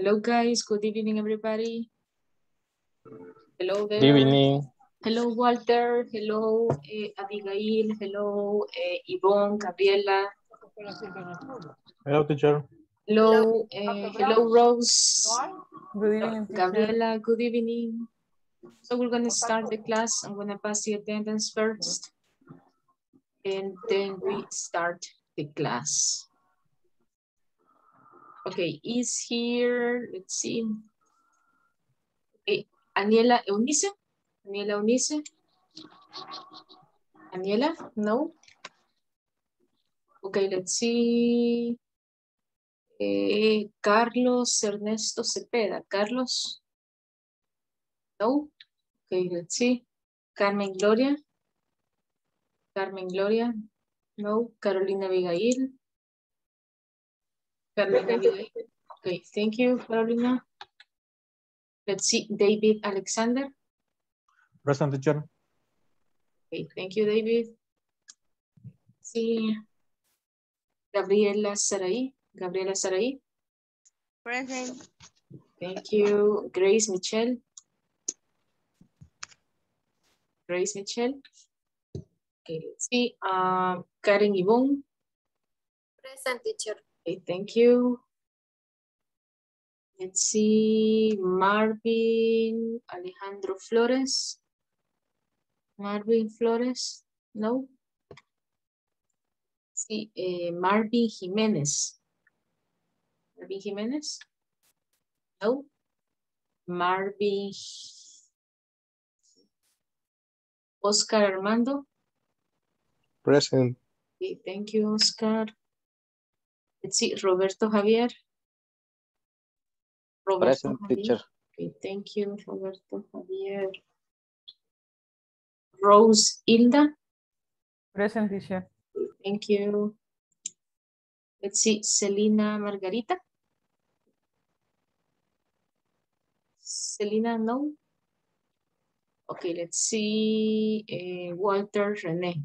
Hello, guys. Good evening, everybody. Hello there. Good evening. Hello, Walter. Hello, eh, Abigail. Hello, eh, Yvonne, Gabriela. Hello, teacher. Hello, eh, hello, Rose. Good evening. Gabriela, good evening. So we're going to start the class. I'm going to pass the attendance first. And then we start the class. Okay, is here, let's see. Okay, Aniela Eunice? Aniela Eunice? Aniela? No? Okay, let's see. Eh, Carlos Ernesto Cepeda. Carlos? No? Okay, let's see. Carmen Gloria? Carmen Gloria? No. Carolina Abigail? Carolina Abigail? Okay, thank you, Carolina. Let's see, David Alexander? Present, teacher. Okay, thank you, David. See, Gabriela Sarai. Gabriela Sarai. Present. Thank you. Grace Michelle. Grace Michelle. Okay, let's see. Um, Karen Yvonne. Present teacher. Okay, thank you. Let's see. Marvin Alejandro Flores. Marvin Flores. No. Sí, eh, Marvin Jiménez. Marvin Jiménez. No. Marvin. Oscar Armando. Present. Okay, thank you, Oscar. Let's see, Roberto Javier. Roberto Present, Javier. teacher. Okay, thank you, Roberto Javier. Rose Hilda. Present, teacher. Thank you. Let's see, Selena Margarita. Selena, no. Okay, let's see, eh, Walter Rene.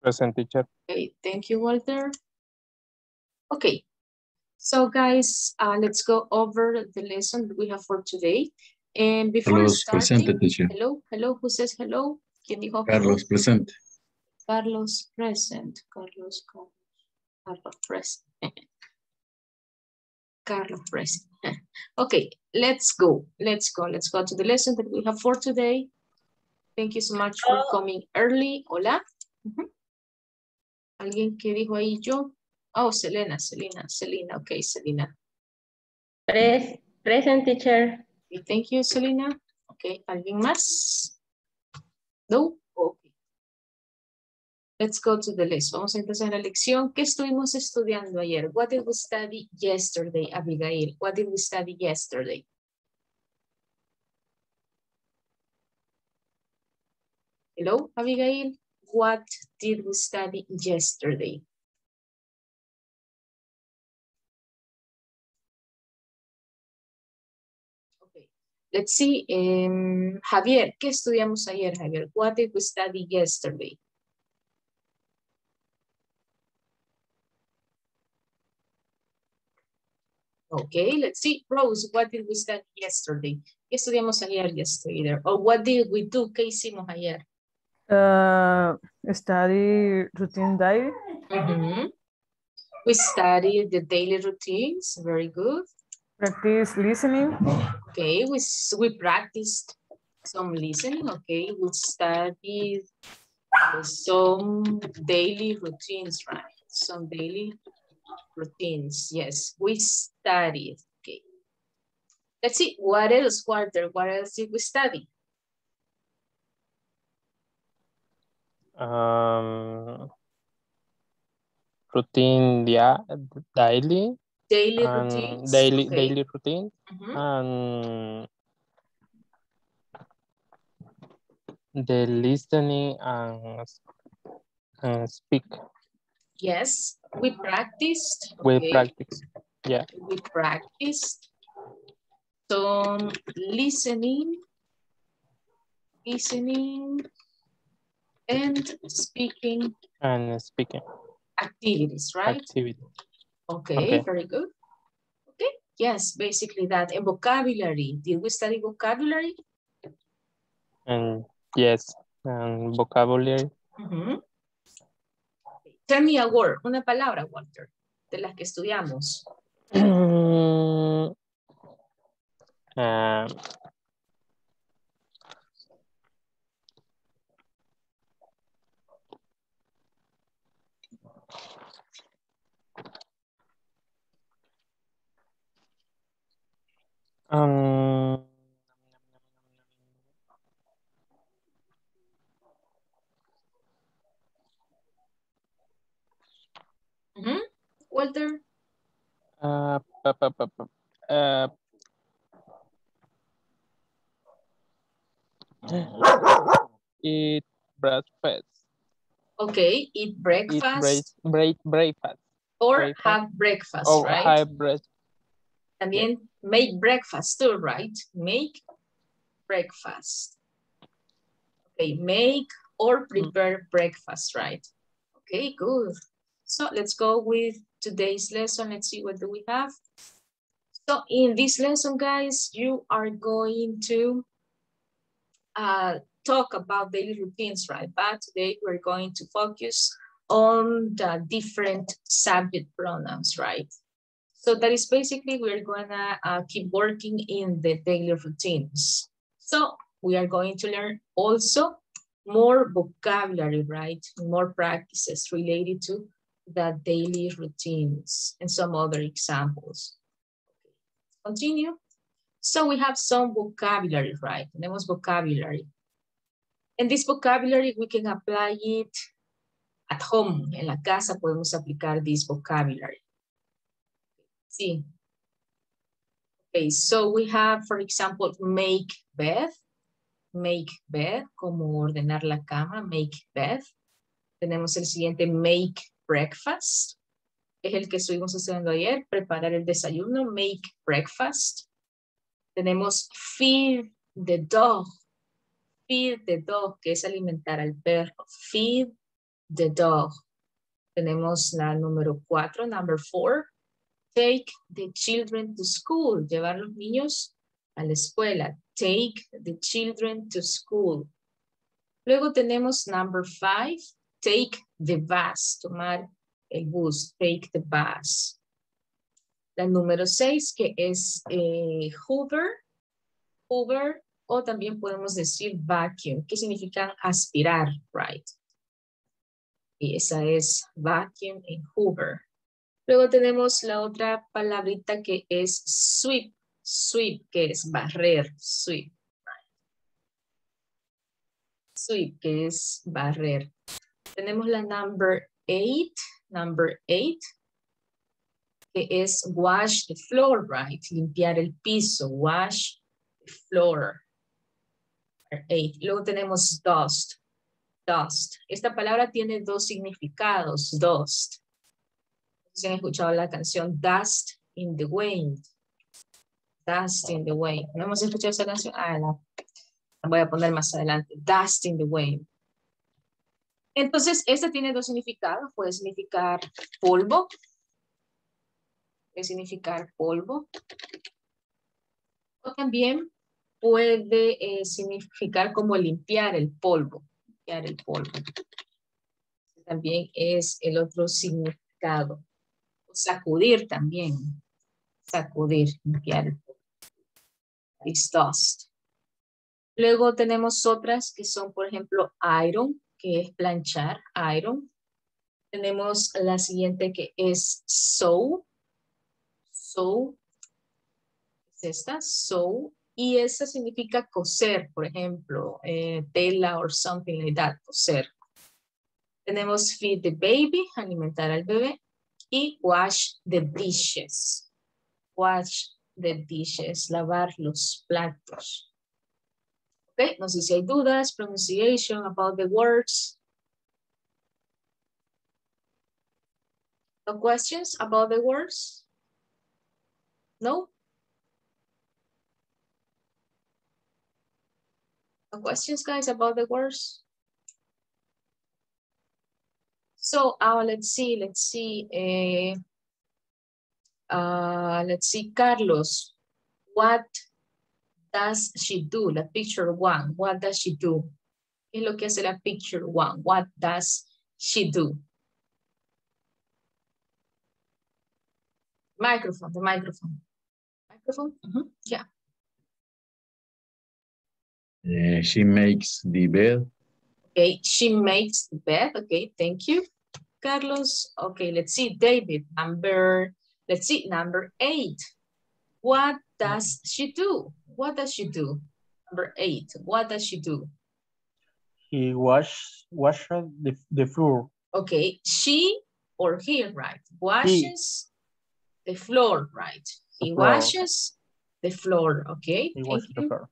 Present, teacher. Okay, thank you, Walter. Okay, so guys, uh, let's go over the lesson that we have for today. And before Carlos presente, starting, teacher. hello, hello, who says hello? ¿Quién dijo hello? Carlos presente. Carlos present. Carlos, Carlos, Carlos present. Carlos present. Okay, let's go. Let's go. Let's go to the lesson that we have for today. Thank you so much for coming early. Hola. Ujú. ¿Alguien que dijo ahí yo? Oh, Selena, Selena, Selena. Okay, Selena. Pres present teacher. Thank you, Selena. Okay, ¿alguien más? No? Okay. Let's go to the list. Vamos a empezar la lección. ¿Qué estuvimos estudiando ayer? What did we study yesterday, Abigail? What did we study yesterday? Hello, Abigail? What did we study yesterday? Let's see. em, Javier, ¿qué estudiamos ayer, Javier? What did we study yesterday? Okay, let's see. Rose, what did we study yesterday? ¿Qué estudiamos ayer yesterday? Or what did we do? ¿Qué hicimos ayer? Uh, study routine diary. Mhm. We studied the daily routines. Very good. Practice listening. Okay, we, we practiced some listening. Okay, we studied some daily routines, right? Some daily routines. Yes, we studied. Okay. Let's see, what else, Walter? What else did we study? Um, routine dia daily Daily and routines. daily okay. daily routine Mhm. and the listening and, and speak. Yes, we practiced. We okay. practice. Yeah. we practiced some listening, listening, and speaking And speaking activities, right? activity. Okay, Okay. very good. Okay, Yes, basically that. And vocabulary. Did we study vocabulary? Yes, vocabulary. Ujú. Tell me a word, una palabra, Walter, de las que estudiamos. Um. Walter, uh, pa- pa- pa- pa- uh, eat breakfast. okay, eat breakfast. Eat breakfast break, break, breakfast. or breakfast. have breakfast, Oh, right? have break. También make breakfast too, right? Make breakfast. Okay, make or prepare breakfast, right? Okay, good. So let's go with today's lesson. Let's see what do we have. So in this lesson, guys, you are going to uh, talk about daily routines, right? But today we're going to focus on the different subject pronouns, right? So that is basically we're gonna uh, keep working in the daily routines. So we are going to learn also more vocabulary, right? More practices related to the daily routines and some other examples. Continue. So we have some vocabulary, right? Tenemos vocabulary. And this vocabulary, we can apply it at home. En la casa podemos aplicar this vocabulary. Sí. Okay, so we have, for example, make bed. Make bed, como ordenar la cama, make bed. Tenemos el siguiente, make breakfast. Es el que estuvimos haciendo ayer, preparar el desayuno, make breakfast. Tenemos feed the dog. Feed the dog, que es alimentar al perro. Feed the dog. Tenemos la número cuatro, number four. Take the children to school. Llevar los niños a la escuela. Take the children to school. Luego tenemos number five. Take the bus. Tomar el bus. Take the bus. La número seis que es eh, Hoover. Hoover o también podemos decir vacuum, que significa aspirar, right? Y esa es vacuum en Hoover. Luego tenemos la otra palabrita que es sweep, sweep, que es barrer, sweep. Sweep, que es barrer. Tenemos la number eight, number eight, que es wash the floor, right? Limpiar el piso, wash the floor. Eight. Luego tenemos dust, dust. Esta palabra tiene dos significados, dust. Si han escuchado la canción Dust in the Wind. Dust in the Wind. ¿No hemos escuchado esa canción? Ah, la, la voy a poner más adelante. Dust in the Wind. Entonces, esta tiene dos significados. Puede significar polvo. Puede significar polvo. O también puede eh, significar como limpiar el polvo. Limpiar el polvo. También es el otro significado. Sacudir también. Sacudir, limpiar. It's dust. Luego tenemos otras que son, por ejemplo, iron, que es planchar, iron. Tenemos la siguiente que es sew. Sew. Es esta, sew. Y esa significa coser, por ejemplo, eh, tela or something like that, coser. Tenemos feed the baby, alimentar al bebé. Y wash the dishes. Wash the dishes, lavar los platos. Ok, no sé si hay dudas, pronunciation about the words. No questions about the words? No? No questions, guys, about the words? So uh, let's see, let's see. Uh, Uh, let's see, Carlos. What does she do? The picture one. What does she do? ¿Qué es lo que hace la picture one? What does she do? Microphone, the microphone. Microphone? Mhm, Yeah. Uh, she makes the bed. Okay, she makes the bed. Okay, thank you. Carlos. Okay, let's see. David, number, let's see, number eight. What does she do? What does she do? Number eight, what does she do? He wash wash the, the floor. Okay, she or he, right? Washes the floor, right? He floor. washes the floor, okay? He thank wash the floor.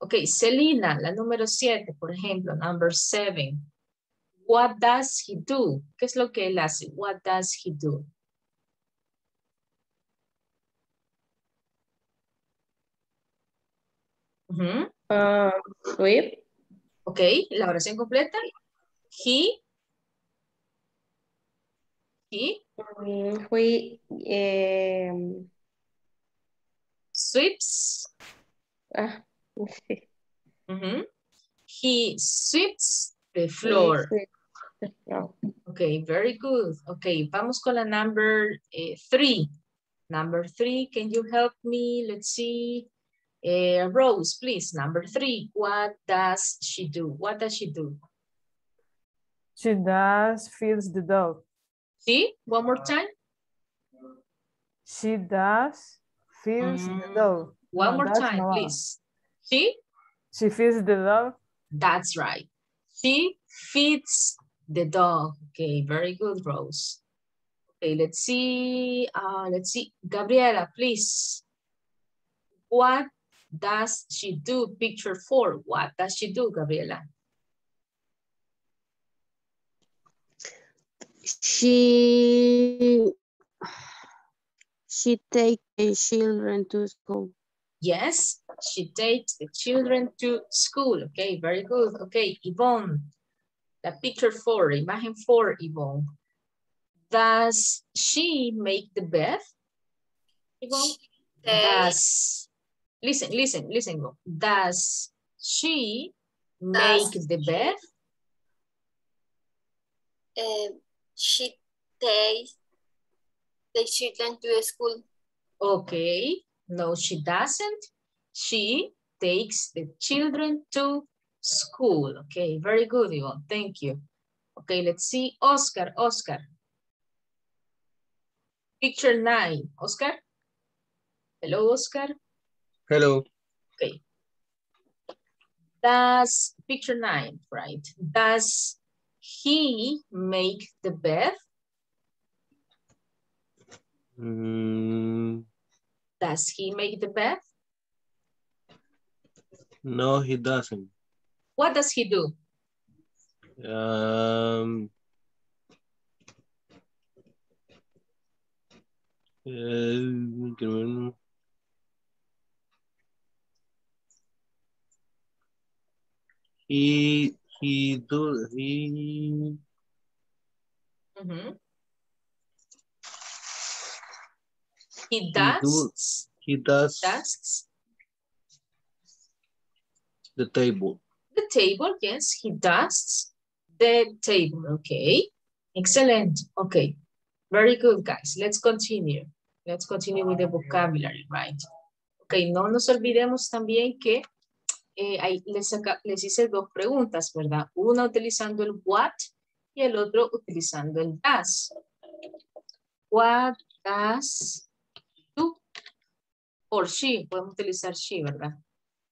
Ok, Selena, la número siete, por ejemplo, number seven. What does he do? ¿Qué es lo que él hace? What does he do? Uh, sweep. Ok, la oración completa. He. He Mm, We, um, sweeps. ah, sí. Ujú. He sweeps the floor. The floor. Okay, very good. Okay, vamos con la number eh, three. Number three, can you help me? Let's see. Eh, Rose, please, number three. What does she do? What does she do? She does feeds the dog. See, one more time. She does feeds the Mm, dog. One No, more time, no va. please. See, She feeds the dog. that's right. She feeds the dog. Okay, very good, Rose. Okay, let's see. Uh, let's see. Gabriela, please. What does she do? Picture four. What does she do, Gabriela? She she take the children to school. Yes, she takes the children to school. Okay, very good. Okay, Yvonne. The picture four, imagen four, Yvonne. Does she make the bed? Yvonne? Does, listen, listen, listen. Does she make the bed? Um, she takes the children to school. Okay, no, she doesn't. She takes the children to school. Okay, very good, Yvonne. Thank you. Okay, let's see. Oscar, Oscar. Picture nine. Oscar? Hello, Oscar. Hello. Okay. Does, picture nine, right? Does he make the bed? Mm, Does he make the bed? no, he doesn't. What does he do? Um, ver. He he do he Mhm. He He do- does, he does does the table. The table, yes, he does the table, okay. Excellent, okay. Very good, guys. Let's continue. Let's continue with the vocabulary, right? Ok, no nos olvidemos también que eh, les, les hice dos preguntas, ¿verdad? Una utilizando el what y el otro utilizando el does. What does do? Or she, podemos utilizar she, ¿verdad?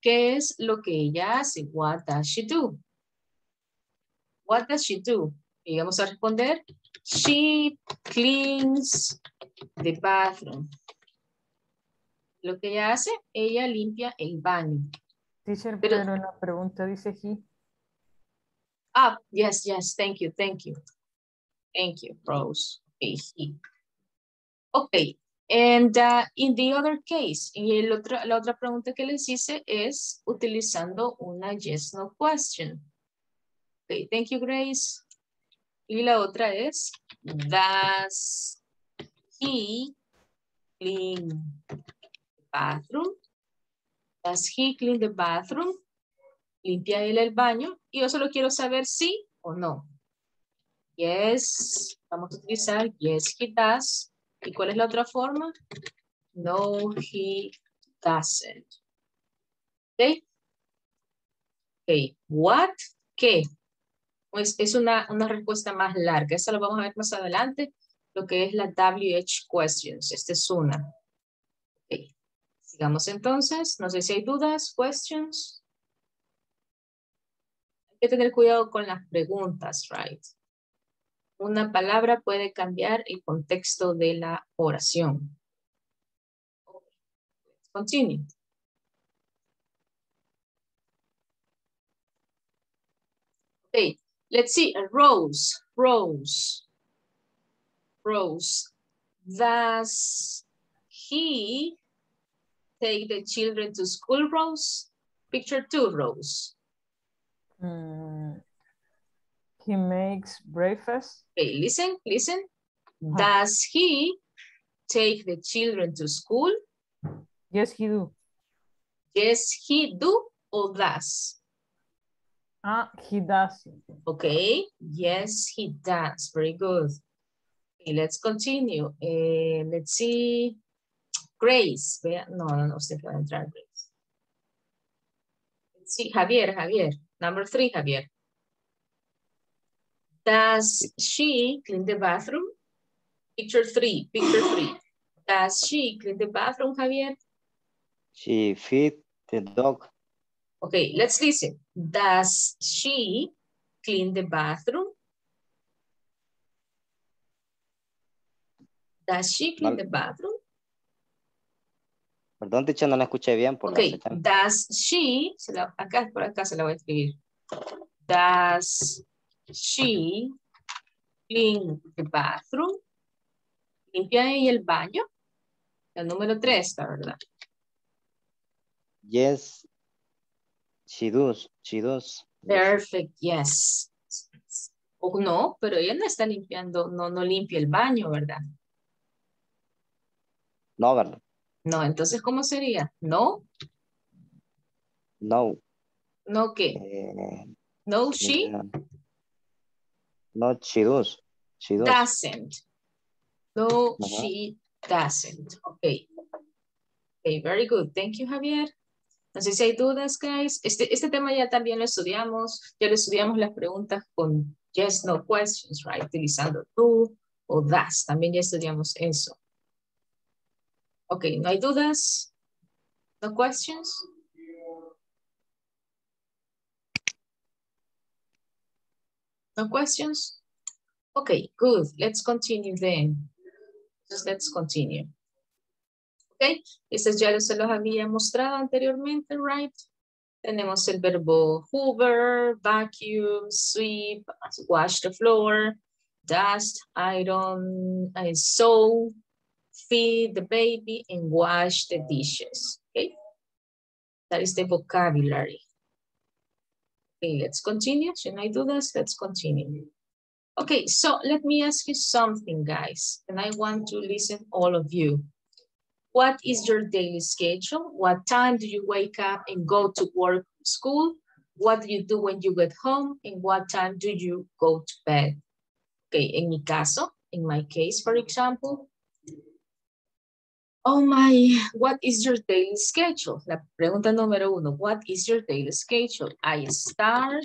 ¿Qué es lo que ella hace? What does she do? What does she do? Y vamos a responder, she cleans the bathroom. Lo que ella hace, ella limpia el baño. Teacher, Pero- pero la pregunta dice he. Ah, yes, yes, thank you, thank you. Thank you, Rose. Okay, he. Okay, and uh, in the other case, y el otro, la otra pregunta que les hice es utilizando una yes, no question. Okay, thank you, Grace. Y la otra es, does he clean the bathroom? Does he clean the bathroom? ¿Limpia él el baño? Y yo solo quiero saber sí o no. Yes, vamos a utilizar yes, he does. ¿Y cuál es la otra forma? No, he doesn't. ¿Ok? Ok, what? ¿Qué? Pues es una, una respuesta más larga. Esa lo vamos a ver más adelante, lo que es la WH questions. Esta es una. Ok. Sigamos entonces. No sé si hay dudas, questions. Hay que tener cuidado con las preguntas, right? Una palabra puede cambiar el contexto de la oración. Continue. Okay, let's see. Rose, Rose, Rose. Does he take the children to school, Rose? Picture two, Rose. Mm, he makes breakfast. Okay, listen, listen. Ajá. Does he take the children to school? Yes, he do. Yes, he do or does? Ah, he does. Okay, yes, he does. Very good. Okay, let's continue. Eh, let's see. Grace. No, no, no, usted puede entrar, Grace. Let's see, Javier, Javier. Number three, Javier. Does she clean the bathroom? Picture three, picture three. Does she clean the bathroom, Javier? She feed the dog. Okay, let's listen. Does she clean the bathroom? Does she clean the bathroom? Perdón, teacher, no la escuché bien por señal. does she, se la- acá por acá se la voy a escribir. Does she clean the bathroom? ¿Limpia ella el baño? El número tres, la verdad. Yes, she does. She does. Perfect, yes. O no, pero ella no está limpiando, no, no limpia el baño, ¿verdad? No, ¿verdad? No, entonces, ¿cómo sería? ¿No? No. ¿No qué? eh, ¿No she? eh, no, she does. She does. Doesn't. No, she doesn't. Okay. Okay, very good. Thank you, Javier. No sé si hay dudas, guys. Este, este tema ya también lo estudiamos. Ya lo estudiamos las preguntas con yes, no questions, right? Utilizando tú o das. También ya estudiamos eso. Ok, ¿no hay dudas? ¿No questions? No questions? Okay, good. Let's continue then. Just let's continue. Ok, estos ya se los había mostrado anteriormente, right? Tenemos el verbo hoover, vacuum, sweep, wash the floor, dust, iron, uh, sew, feed the baby, and wash the dishes. Okay, that is the vocabulary. Okay, let's continue. Si I do this? let's continue. Okay, so let me ask you something, guys, and I want to listen all of you. What is your daily schedule? What time do you wake up and go to work, school? What do you do when you get home? And what time do you go to bed? Okay, en mi caso, in my case, for example, oh my, what is your daily schedule? La pregunta número uno, what is your daily schedule? I start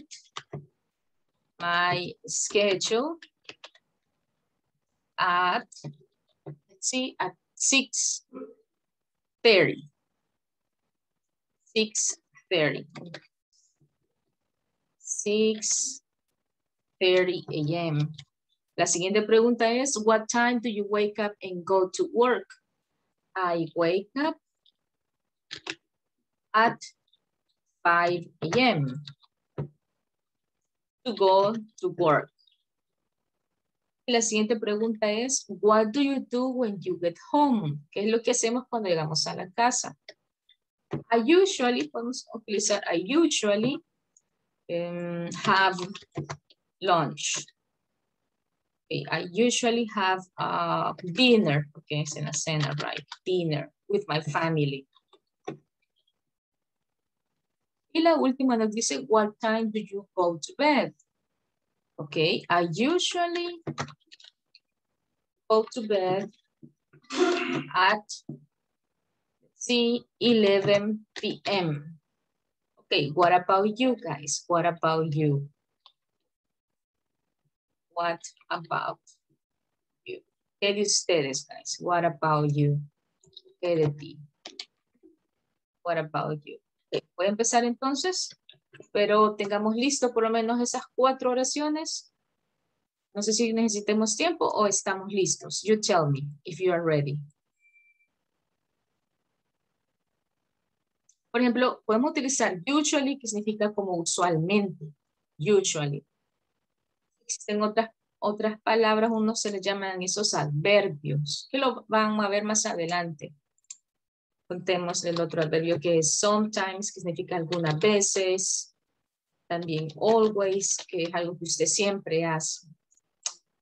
my schedule at, let's see, at 6 30. 6 30. 6 30 a.m. La siguiente pregunta es, what time do you wake up and go to work? I wake up at 5 a.m. to go to work. La siguiente pregunta es, what do you do when you get home? ¿Qué es lo que hacemos cuando llegamos a la casa? I usually, podemos utilizar, I usually um, have lunch. I usually have a dinner, okay, cena, right? Dinner with my family. Y la última nos dice, what time do you go to bed? Okay, I usually go to bed at see 11 p.m. Okay, what about you guys? What about you? What about you? ¿Qué de ustedes, guys? What about you? ¿Qué de ti? What about you? Voy a empezar entonces, pero tengamos listo por lo menos esas cuatro oraciones. No sé si necesitemos tiempo o estamos listos. You tell me if you are ready. Por ejemplo, podemos utilizar usually, que significa como usualmente. Usually. Existen otras, otras palabras, unos se les llaman esos adverbios, que lo van a ver más adelante. Contemos el otro adverbio que es sometimes, que significa algunas veces. También always, que es algo que usted siempre hace.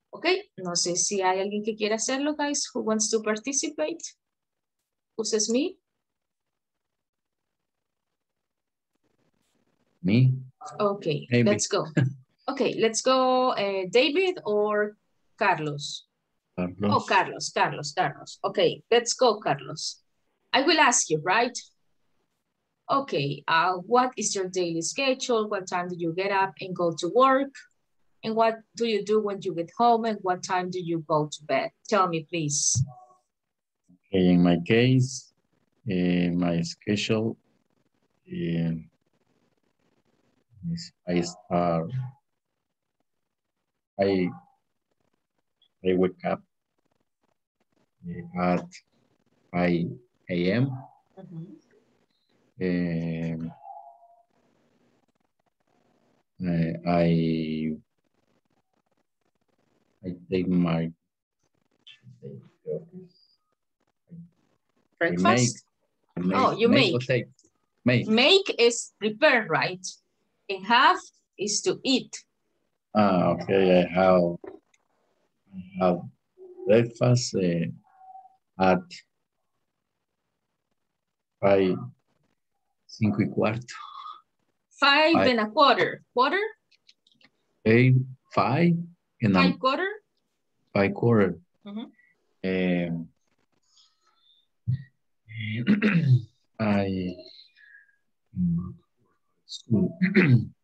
Ok, no sé si hay alguien que quiera hacerlo, guys. Who wants to participate? Who's me? Me? Okay, Maybe. let's go. Okay, let's go, uh, David or Carlos? Carlos. Oh, Carlos, Carlos, Carlos. Okay, let's go, Carlos. I will ask you, right? Okay, uh, what is your daily schedule? What time do you get up and go to work? And what do you do when you get home? And what time do you go to bed? Tell me, please. Okay, in my case, uh, my schedule uh, is I start, I, I wake up at 5 a.m. Um, uh, I I take my Breakfast? I make, Oh, you or make. take? Make. Make is prepare, right? And have is to eat. Ah, okay. I have I have breakfast uh, at five, cinco y cuarto. Five Five. and a quarter. Quarter? Eight, five, and Five I'm quarter? five quarter. Mhm. Um, I mm, school.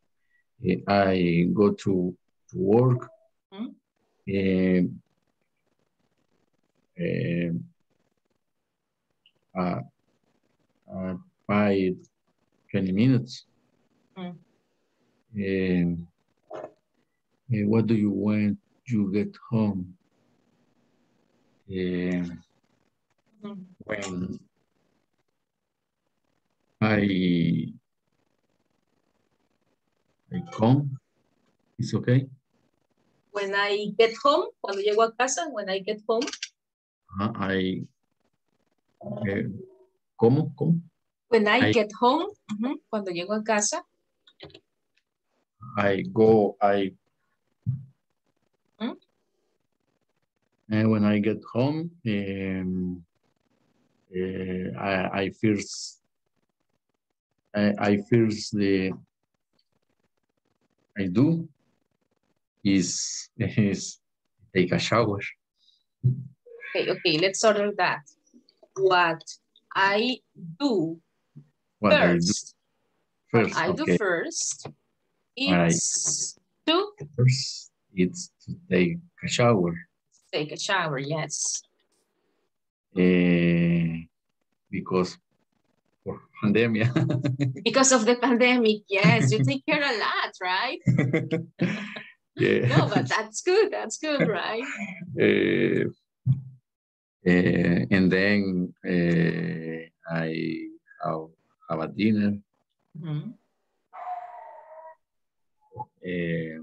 I go to, to work. Mhm. Um, um, uh, uh, by 20 minutes. Mm. Um, uh, what do you want you get home? Um, Mhm. when I I come, it's okay. When I get home, cuando llego a casa, when I get home, Uh, I eh, ¿Cómo? ¿Cómo? when I I- get home, ujú, cuando llego a casa, I go, I. Hmm? And when I get home, um, eh, I, I first, I, I first the, I do is, is take a shower. okay, okay, let's order that. What I do What I do first, what first, I do first is to First, it's to take a shower. take a shower, yes. eh, because pandemia. Because of the pandemic, yes, you take care a lot, right? yeah. No, but that's good, that's good, right? Eh, eh, and then eh, I have, have a dinner. Mhm. eh,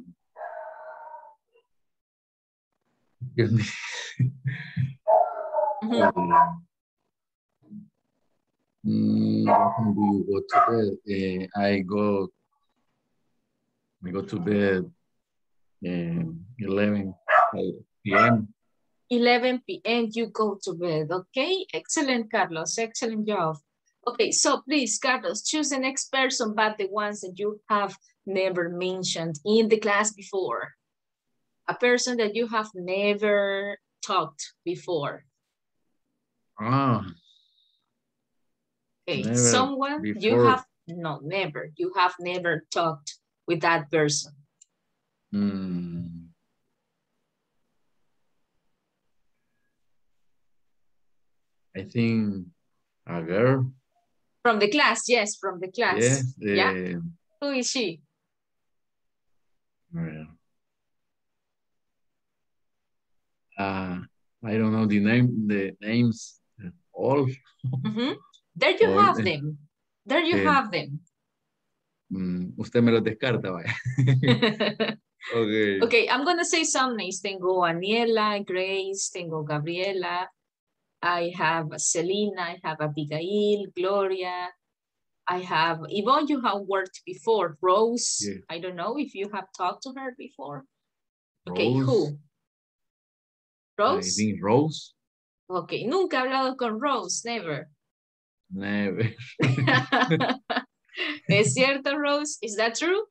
Dios mío. Mhm. Mm, what do you go to bed? Eh, I go, I go to bed um, 11, uh, p.m. 11 p.m. you go to bed, okay? Excellent, Carlos, excellent job. Okay, so please, Carlos, choose the next person but the ones that you have never mentioned in the class before. A person that you have never talked before. Ah, Okay, Never someone you have, no, never, you have never talked with that person. mm, I think a girl. From the class, yes, from the class. Yes. Yeah, eh, who is she? well, uh, I don't know the name, the names all. Mhm. There you have them. There you eh, have them. Mm, usted me los descarta, vaya. okay. okay, I'm gonna say some names. Tengo Aniela, Grace, tengo Gabriela. I have Selena, I have Abigail, Gloria. I have Yvonne, you have worked before. Rose, Yeah. I don't know if you have talked to her before. Okay, Rose, who? I Rose? think Rose. Okay, nunca he hablado con Rose, never. Never. ¿Es cierto, Rose? Is that true?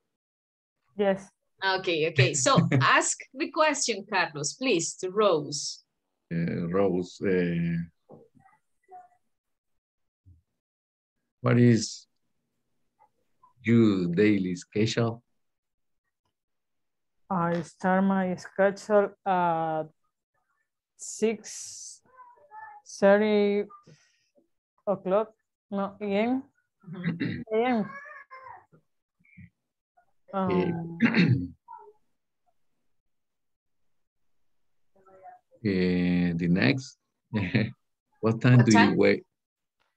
Yes. Okay, okay. So ask the question, Carlos, please, to Rose. Uh, Rose. Uh, what is your daily schedule? I start my schedule at six thirty o'clock. No, AM. AM. Um, eh, the next, what time What do time? you wake?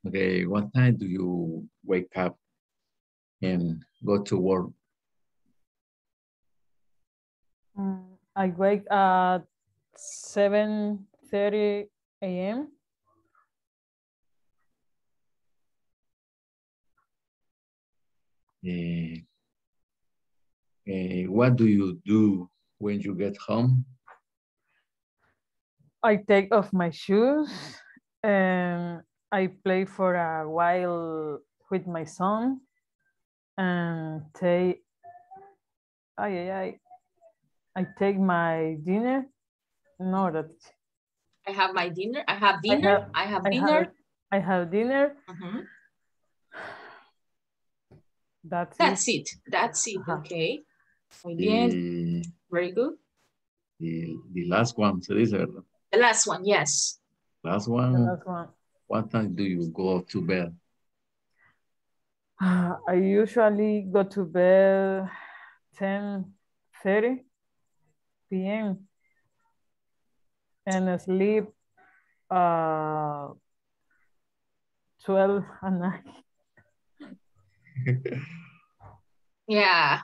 Okay, what time do you wake up and go to work? mm, I wake at seven thirty AM. Eh, eh, what do you do when you get home? I take off my shoes and I play for a while with my son and take ay, ay, ay. I take my dinner. No, that I have my dinner. I have I dinner. have- I have I dinner. have I have dinner. Mhm. That's, it. That's it. That's it. Ajá. Okay. Muy bien. The, Very good. the, the last one, se dice, ¿verdad? The last one, yes. Last The one, last one. what time do you go to bed? I usually go to bed 10.30 p.m. and sleep uh 12 at night. Yeah.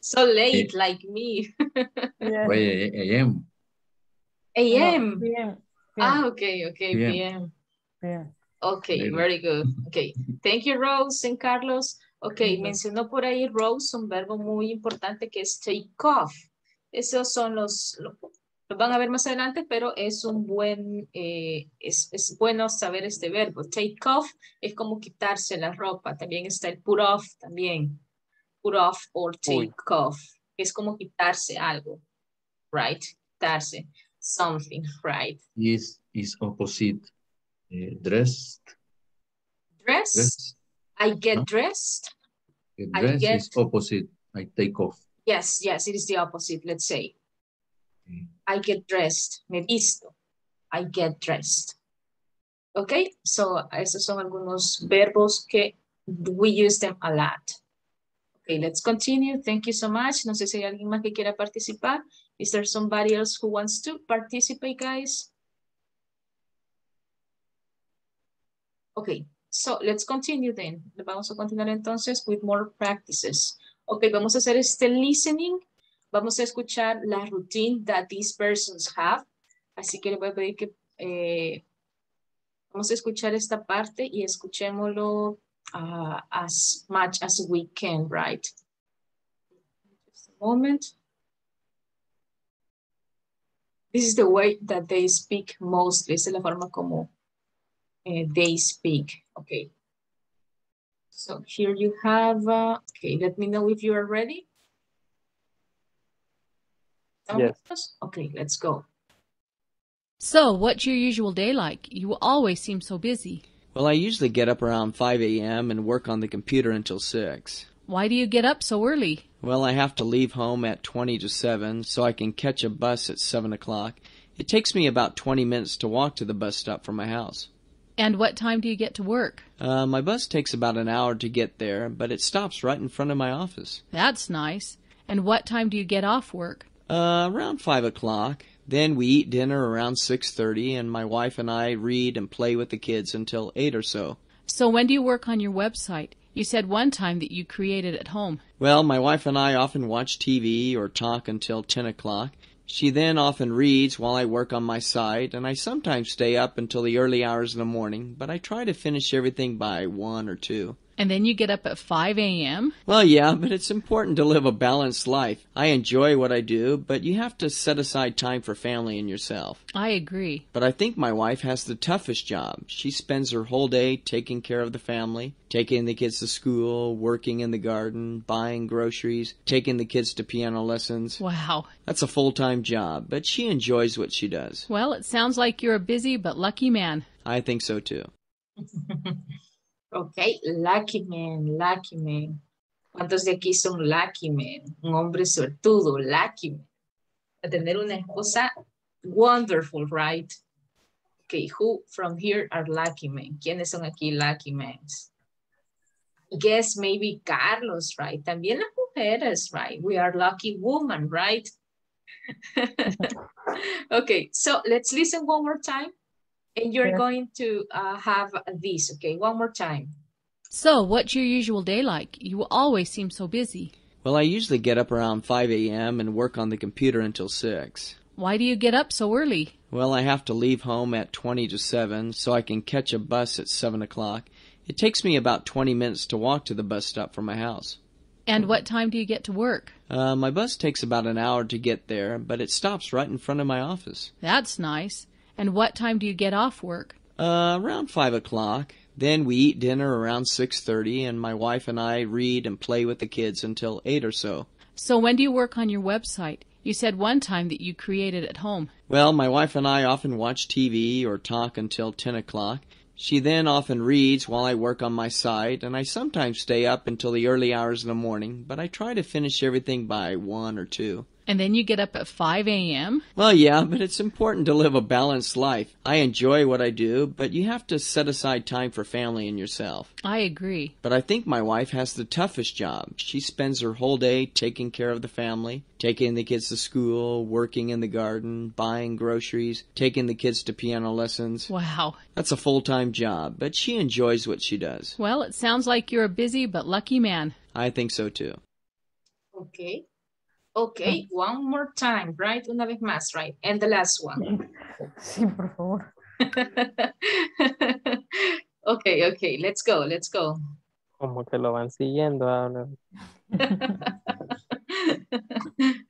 So late, like me. Yeah. Oye, AM, AM. PM. Ah, okay, okay, PM. PM. PM. Okay, very good. Okay, thank you, Rose and Carlos. Okay, mencionó por ahí Rose un verbo muy importante que es take off. Esos son los, lo- los van a ver más adelante, pero es un buen, eh, es, es bueno saber este verbo. Take off es como quitarse la ropa. También está el put off también. Put off or take off. Es como quitarse algo, right? Quitarse something, right? is, is opposite eh, dressed. Dress. Dress. I get No. dressed. Eh, I Dress is opposite. I take off. Yes, yes, it is the opposite, let's say. Mm. I get dressed, me visto. I get dressed. Okay, so esos son algunos verbos que we use them a lot. Okay, let's continue. Thank you so much. No sé si hay alguien más que quiera participar. Is there somebody else who wants to participate, guys? Okay, so let's continue then. Vamos a continuar entonces with more practices. Ok, vamos a hacer este listening. Vamos a escuchar la routine that these persons have. Así que le voy a pedir que eh, vamos a escuchar esta parte y escuchémoslo uh, as much as we can, right? Just a moment. This is the way that they speak mostly. Esa es la forma como eh, they speak. Okay. So here you have, uh, okay, let me know if you are ready. Yes. Okay, let's go. So, what's your usual day like? You always seem so busy. Well, I usually get up around 5 a.m. and work on the computer until 6. Why do you get up so early? Well, I have to leave home at 20 to 7 so I can catch a bus at 7 o'clock. It takes me about 20 minutes to walk to the bus stop from my house. And what time do you get to work? Uh, my bus takes about an hour to get there, but it stops right in front of my office. That's nice. And what time do you get off work? Uh, around 5 o'clock. Then we eat dinner around 6.30 and my wife and I read and play with the kids until 8 or so. So when do you work on your website? You said one time that you created it at home. Well, my wife and I often watch TV or talk until 10 o'clock. She then often reads while I work on my site, and I sometimes stay up until the early hours in the morning, but I try to finish everything by 1 or 2. And then you get up at 5 a.m.? Well, yeah, but it's important to live a balanced life. I enjoy what I do, but you have to set aside time for family and yourself. I agree. But I think my wife has the toughest job. She spends her whole day taking care of the family, taking the kids to school, working in the garden, buying groceries, taking the kids to piano lessons. Wow. That's a full time job, but she enjoys what she does. Well, it sounds like you're a busy but lucky man. I think so too. Ok, lucky man, lucky man. ¿Cuántos de aquí son lucky man? Un hombre suertudo, lucky man. A tener una esposa wonderful, right? Okay, who from here are lucky men? ¿Quiénes son aquí lucky men? Guess maybe Carlos, right? También las mujeres, right? We are lucky woman, right? okay, so let's listen one more time. And you're Yeah. going to uh, have this, okay? One more time. So, what's your usual day like? You always seem so busy. Well, I usually get up around 5 a.m. and work on the computer until 6. Why do you get up so early? Well, I have to leave home at 20 to 7 so I can catch a bus at 7 o'clock. It takes me about 20 minutes to walk to the bus stop from my house. And what time do you get to work? Uh, my bus takes about an hour to get there, but it stops right in front of my office. That's nice. And what time do you get off work? Uh, around 5 o'clock. Then we eat dinner around 6.30 and my wife and I read and play with the kids until 8 or so. So, when do you work on your website? You said one time that you created at home. Well, my wife and I often watch TV or talk until 10 o'clock. She then often reads while I work on my site, and I sometimes stay up until the early hours in the morning, but I try to finish everything by 1 or 2. And then you get up at 5 a.m.? Well, yeah, but it's important to live a balanced life. I enjoy what I do, but you have to set aside time for family and yourself. I agree. But I think my wife has the toughest job. She spends her whole day taking care of the family, taking the kids to school, working in the garden, buying groceries, taking the kids to piano lessons. Wow. That's a full time job, but she enjoys what she does. Well, it sounds like you're a busy but lucky man. I think so too. Okay. Okay, one more time, right? Una vez más, right? And the last one. Sí, por favor. okay, okay, let's go, let's go. Como que lo van siguiendo. ahora.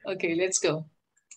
okay, let's go.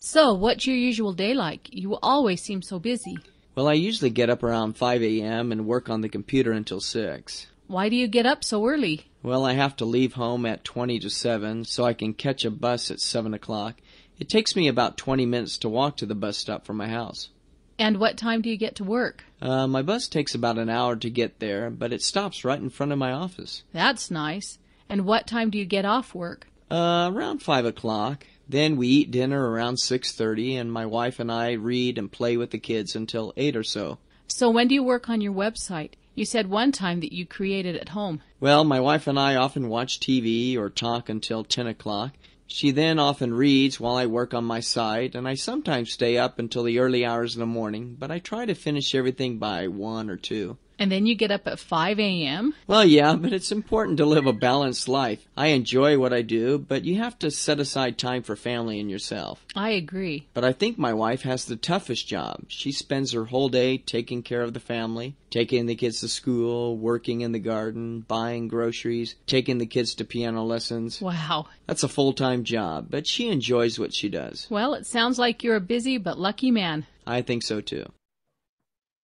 So, what's your usual day like? You always seem so busy. Well, I usually get up around 5 a.m. and work on the computer until 6. Why do you get up so early? Well, I have to leave home at 20 to 7 so I can catch a bus at 7 o'clock. It takes me about 20 minutes to walk to the bus stop from my house. And what time do you get to work? Uh, my bus takes about an hour to get there, but it stops right in front of my office. That's nice. And what time do you get off work? Uh, around 5 o'clock. Then we eat dinner around 6.30 and my wife and I read and play with the kids until 8 or so. So, when do you work on your website? You said one time that you created at home. Well, my wife and I often watch TV or talk until 10 o'clock. She then often reads while I work on my site, and I sometimes stay up until the early hours in the morning, but I try to finish everything by 1 or 2. And then you get up at 5 a.m.? Well, yeah, but it's important to live a balanced life. I enjoy what I do, but you have to set aside time for family and yourself. I agree. But I think my wife has the toughest job. She spends her whole day taking care of the family, taking the kids to school, working in the garden, buying groceries, taking the kids to piano lessons. Wow. That's a full time job, but she enjoys what she does. Well, it sounds like you're a busy but lucky man. I think so too.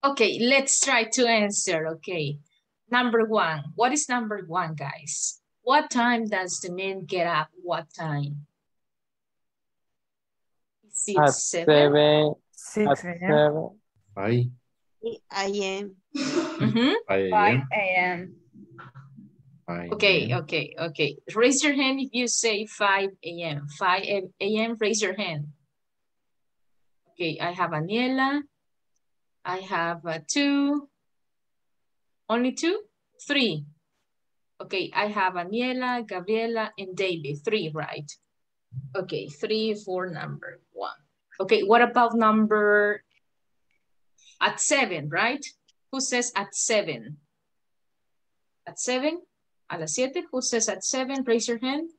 Okay, let's try to answer. Okay, number one. What is number one, guys? What time does the man get up? What time? Is it At seven? seven. 6 a.m. seven. Five, I am. Mhm. five a.m. a.m. Five Okay, a.m. okay, okay. Raise your hand if you say 5 a.m. 5 a.m., raise your hand. Okay, I have Aniela. I have uh, two. Only two? Three. Okay, I have Aniela, Gabriela, and David. Three, right? Okay, three for number one. Okay, what about number at seven, right? Who says at seven? At seven? A las siete? Who says at seven? Raise your hand.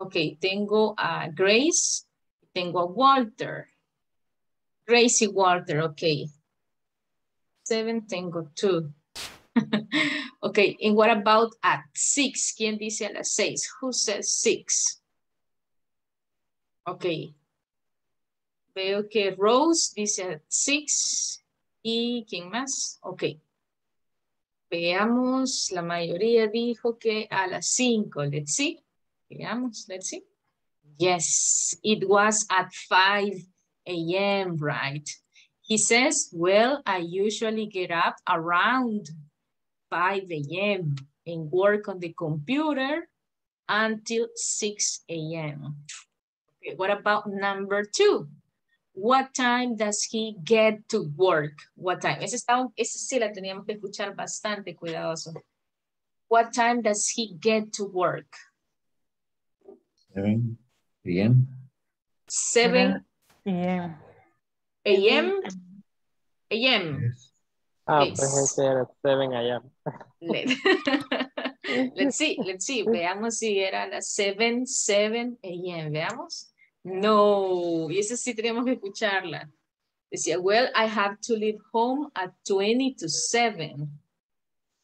Okay, tengo a Grace, tengo a Walter. Grace y Walter, okay. Seven, tengo two. okay, and what about at six? ¿Quién dice a las seis? Who says six? Okay. Veo que Rose dice at six. ¿Y quién más? Okay. Veamos, la mayoría dijo que a las 5. Let's see. Veamos, let's see. Yes, it was at 5 a.m., right? He says, well, I usually get up around 5 a.m. and work on the computer until 6 a.m. Okay, what about number two? What time does he get to work? What time? Ese, está, ese sí la teníamos que escuchar bastante cuidadoso. What time does he get to work? Seven a.m. 7 a.m. a.m. a.m. Yes. Ah, Yes. pues ese era 7 a.m. Let- let's see, let's see. Veamos si era las 7, 7 a.m. Veamos. No, y esa sí tenemos que escucharla. Decía, well, I have to leave home at 20 to 7.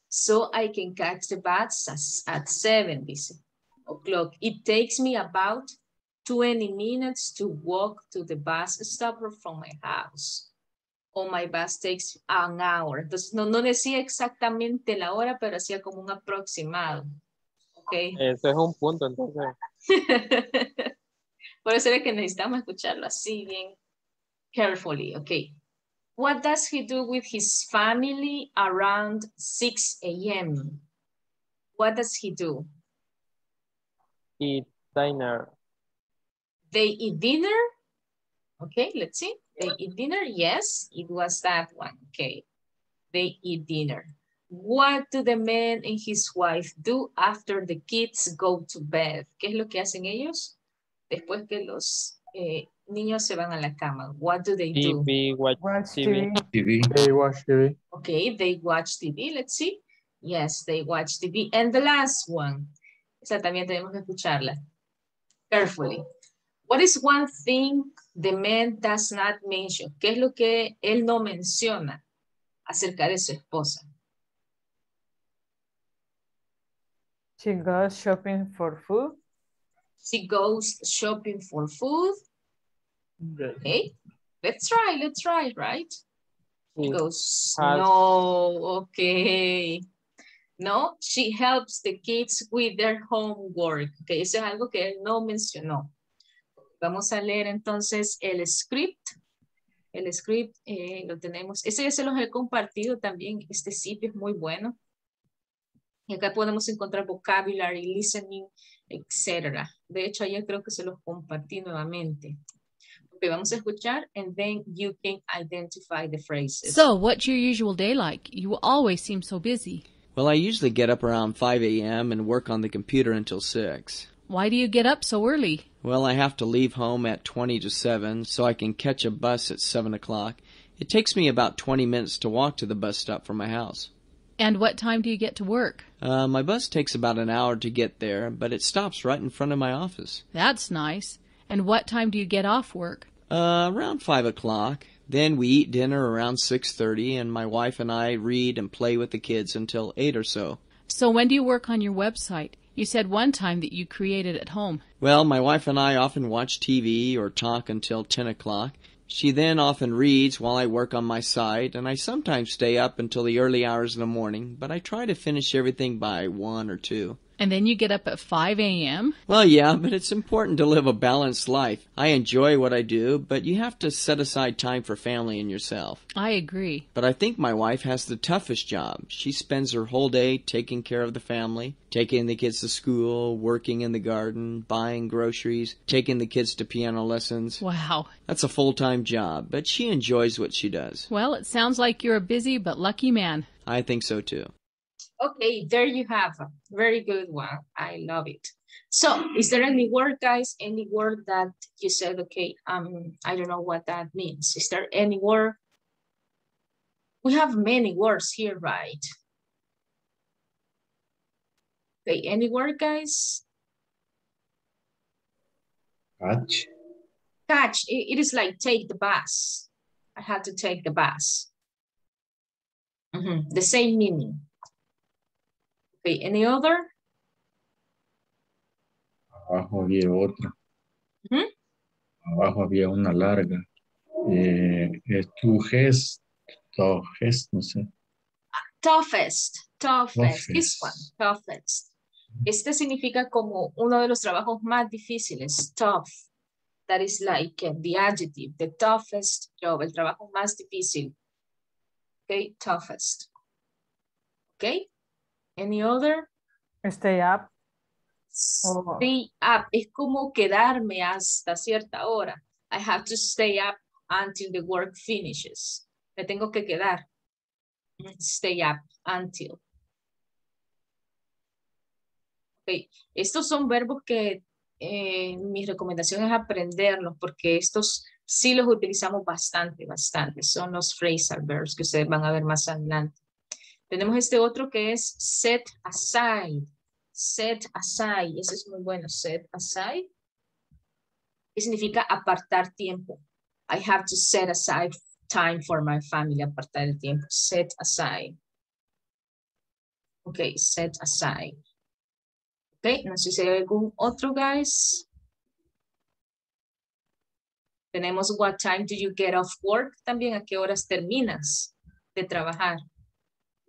So I can catch the bus at 7, dice. O'clock. It takes me about 20 minutes to walk to the bus stop from my house. Or my bus takes an hour. Entonces, no, no decía exactamente la hora, pero hacía como un aproximado. Ok. Eso es un punto, entonces. Por eso es que necesitamos escucharlo así bien carefully. Ok. What does he do with his family around 6 a.m.? What does he do? Eat dinner. They eat dinner? Okay, let's see. They eat dinner? Yes, it was that one. Okay. They eat dinner. What do the man and his wife do after the kids go to bed? ¿Qué es lo que hacen ellos? Después que los eh, niños se van a la cama. What do they do? TV, watch, Watch TV. TV. TV. They watch TV. Okay, they watch TV. Let's see. Yes, they watch TV. And the last one. Esa también tenemos que escucharla. Carefully. What is one thing the man does not mention? ¿Qué es lo que él no menciona acerca de su esposa? She goes shopping for food. She goes shopping for food. Okay, let's try, let's try, right? She She goes, has- no, okay. No, she helps the kids with their homework. Okay, eso es algo que él no mencionó. Vamos a leer entonces el script. El script eh, lo tenemos. Ese ya se los he compartido también. Este sitio es muy bueno. Y acá podemos encontrar vocabulary, listening, etc. De hecho, ayer creo que se los compartí nuevamente. Ok, vamos a escuchar and then you can identify the phrases. So, what's your usual day like? You always seem so busy. Well, I usually get up around 5 a.m. and work on the computer until 6. Why do you get up so early? Well, I have to leave home at 20 to 7 so I can catch a bus at 7 o'clock. It takes me about 20 minutes to walk to the bus stop from my house. And what time do you get to work? Uh, my bus takes about an hour to get there, but it stops right in front of my office. That's nice. And what time do you get off work? Uh, around 5 o'clock. Then we eat dinner around 6.30, and my wife and I read and play with the kids until 8 or so. So when do you work on your website? You said one time that you created at home. Well, my wife and I often watch TV or talk until 10 o'clock. She then often reads while I work on my site, and I sometimes stay up until the early hours in the morning, but I try to finish everything by 1 or 2. And then you get up at 5 a.m.? Well, yeah, but it's important to live a balanced life. I enjoy what I do, but you have to set aside time for family and yourself. I agree. But I think my wife has the toughest job. She spends her whole day taking care of the family, taking the kids to school, working in the garden, buying groceries, taking the kids to piano lessons. Wow. That's a full time job, but she enjoys what she does. Well, it sounds like you're a busy but lucky man. I think so too. Okay, there you have a very good one. I love it. So is there any word, guys, any word that you said, okay, um, I don't know what that means. Is there any word? We have many words here, right? Okay, any word, guys? Catch. Catch, it, it is like take the bus. I had to take the bus. Mm -hmm. The same meaning. Okay, any other? Abajo había otra. Abajo había una larga. Eh, eh, tu gest, tu gest, no sé. Toughest, toughest, Toughest. this one, toughest. Este significa como uno de los trabajos más difíciles, tough. That is like the adjective, the toughest job, el trabajo más difícil. Okay, toughest. Okay, any other? Stay up. Oh. Stay up, es como quedarme hasta cierta hora. I have to stay up until the work finishes. Me tengo que quedar. Stay up until. Okay. Estos son verbos que eh, mi recomendación es aprenderlos porque estos sí los utilizamos bastante, bastante. Son los phrasal verbs que ustedes van a ver más adelante. Tenemos este otro que es set aside. Set aside. Ese es muy bueno. Set aside. ¿Qué significa apartar tiempo? I have to set aside time for my family. Apartar el tiempo. Set aside. Ok, set aside. Ok, no sé si hay algún otro, guys. Tenemos what time do you get off work? También a qué horas terminas de trabajar.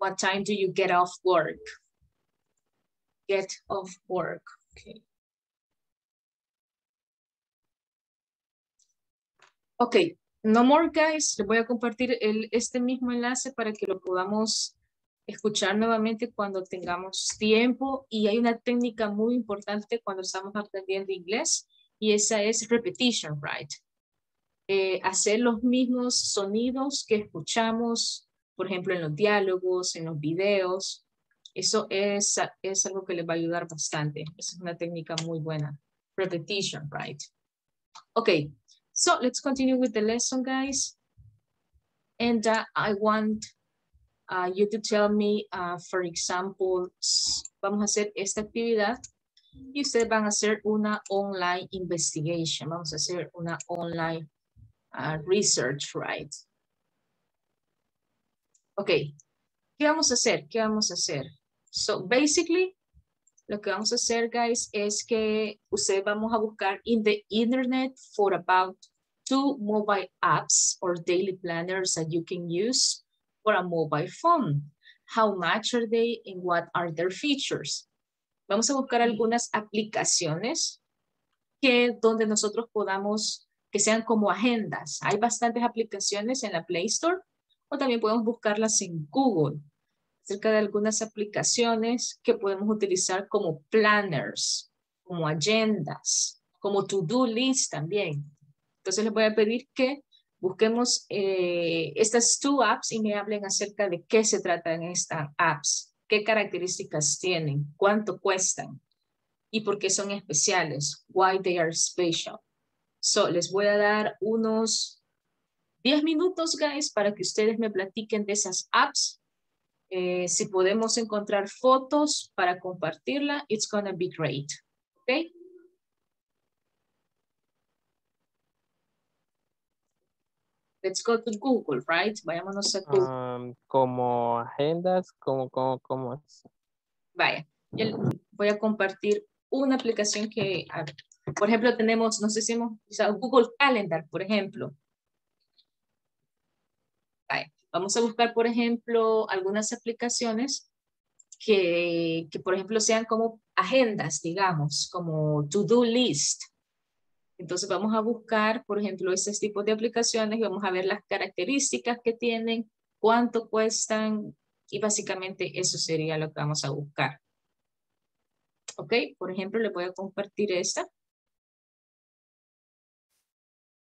What time do you get off work? Get off work. Okay. Ok, no more guys. Les voy a compartir el, este mismo enlace para que lo podamos escuchar nuevamente cuando tengamos tiempo. Y hay una técnica muy importante cuando estamos aprendiendo inglés y esa es repetition, right? Eh, hacer los mismos sonidos que escuchamos por ejemplo, en los diálogos, en los videos. Eso es, es algo que les va a ayudar bastante. Es una técnica muy buena. Repetition, right? Okay, so let's continue with the lesson, guys. And uh, I want uh, you to tell me, uh, for example, vamos a hacer esta actividad y ustedes van a hacer una online investigation. Vamos a hacer una online uh, research, right? Ok, ¿qué vamos a hacer? ¿Qué vamos a hacer? So, basically, lo que vamos a hacer, guys, es que ustedes vamos a buscar in the internet for about two mobile apps or daily planners that you can use for a mobile phone. How much are they and what are their features? Vamos a buscar algunas aplicaciones que donde nosotros podamos, que sean como agendas. Hay bastantes aplicaciones en la Play Store o también podemos buscarlas en Google acerca de algunas aplicaciones que podemos utilizar como planners, como agendas, como to-do list también. Entonces les voy a pedir que busquemos eh, estas two apps y me hablen acerca de qué se tratan estas apps, qué características tienen, cuánto cuestan y por qué son especiales, why they are special. So les voy a dar unos 10 minutos, guys, para que ustedes me platiquen de esas apps. Eh, si podemos encontrar fotos para compartirla, it's gonna be great. ¿Ok? Let's go to Google, right? Vayámonos a Google. Um, como agendas, como, como. Vaya, voy a compartir una aplicación que, por ejemplo, tenemos, no sé si hemos usado Google Calendar, por ejemplo. Vamos a buscar, por ejemplo, algunas aplicaciones que, que, por ejemplo, sean como agendas, digamos, como to-do list. Entonces vamos a buscar, por ejemplo, esos tipos de aplicaciones y vamos a ver las características que tienen, cuánto cuestan y básicamente eso sería lo que vamos a buscar. Ok, por ejemplo, le voy a compartir esta.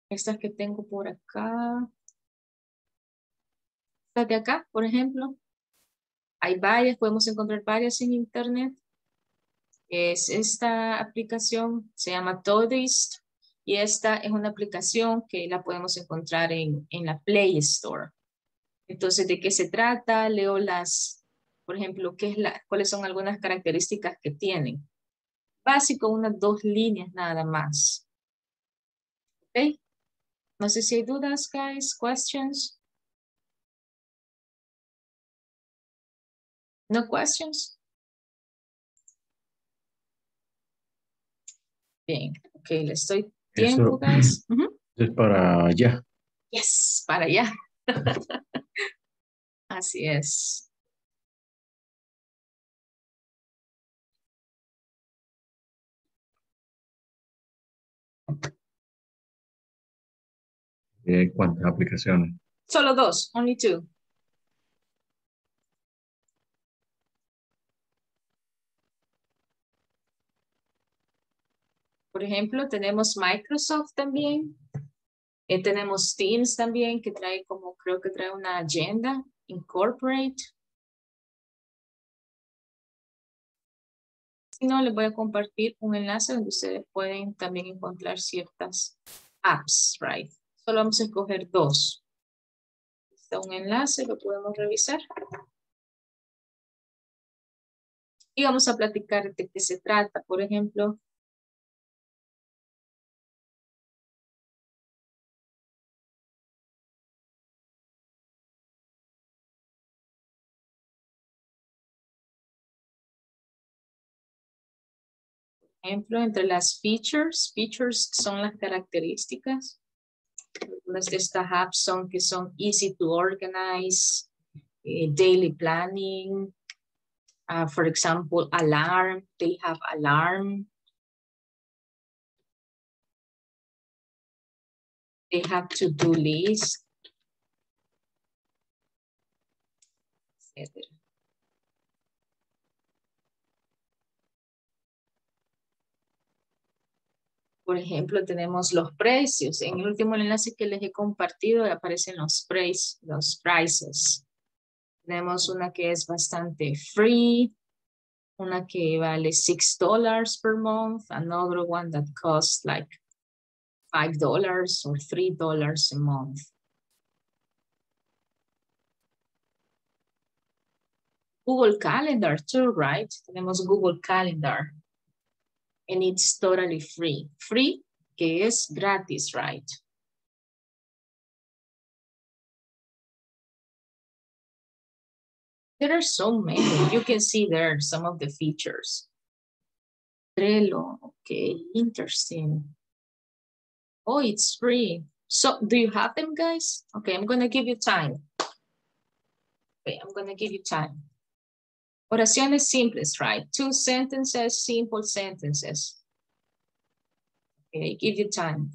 Estas que tengo por acá. De acá, por ejemplo. Hay varias, podemos encontrar varias en internet. Es esta aplicación, se llama Todoist. Y esta es una aplicación que la podemos encontrar en, en la Play Store. Entonces, ¿de qué se trata? Leo las, por ejemplo, qué es la, cuáles son algunas características que tienen. Básico, unas dos líneas nada más. ¿Ok? No sé si hay dudas, guys, questions. No questions? Bien, ok, le estoy tiempo, guys. Es para allá. Yes, para allá. Así es. Eh, ¿Cuántas aplicaciones? Solo dos, only two. Por ejemplo, tenemos Microsoft también. Eh, tenemos Teams también, que trae como, creo que trae una agenda, Incorporate. Si no, les voy a compartir un enlace donde ustedes pueden también encontrar ciertas apps, right? Solo vamos a escoger dos. Está un enlace, lo podemos revisar. Y vamos a platicar de qué se trata. Por ejemplo, ejemplo, entre las features, features son las características. Algunas de estas apps son que son easy to organize, eh, daily planning, uh, for example, alarm, they have alarm. They have to-do list, etcétera. Por ejemplo, tenemos los precios. En el último enlace que les he compartido aparecen los, price, los prices. Tenemos una que es bastante free, una que vale six dollars per month, another one that costs like five dollars or three dollars a month. Google Calendar too, right? Tenemos Google Calendar. And it's totally free. Free, que es gratis, right? There are so many. You can see there some of the features. Trello, okay, interesting. Oh, it's free. So do you have them, guys? Okay, I'm gonna give you time. Okay, I'm gonna give you time. Oraciones simples, right? Two sentences, simple sentences. Okay, give you time.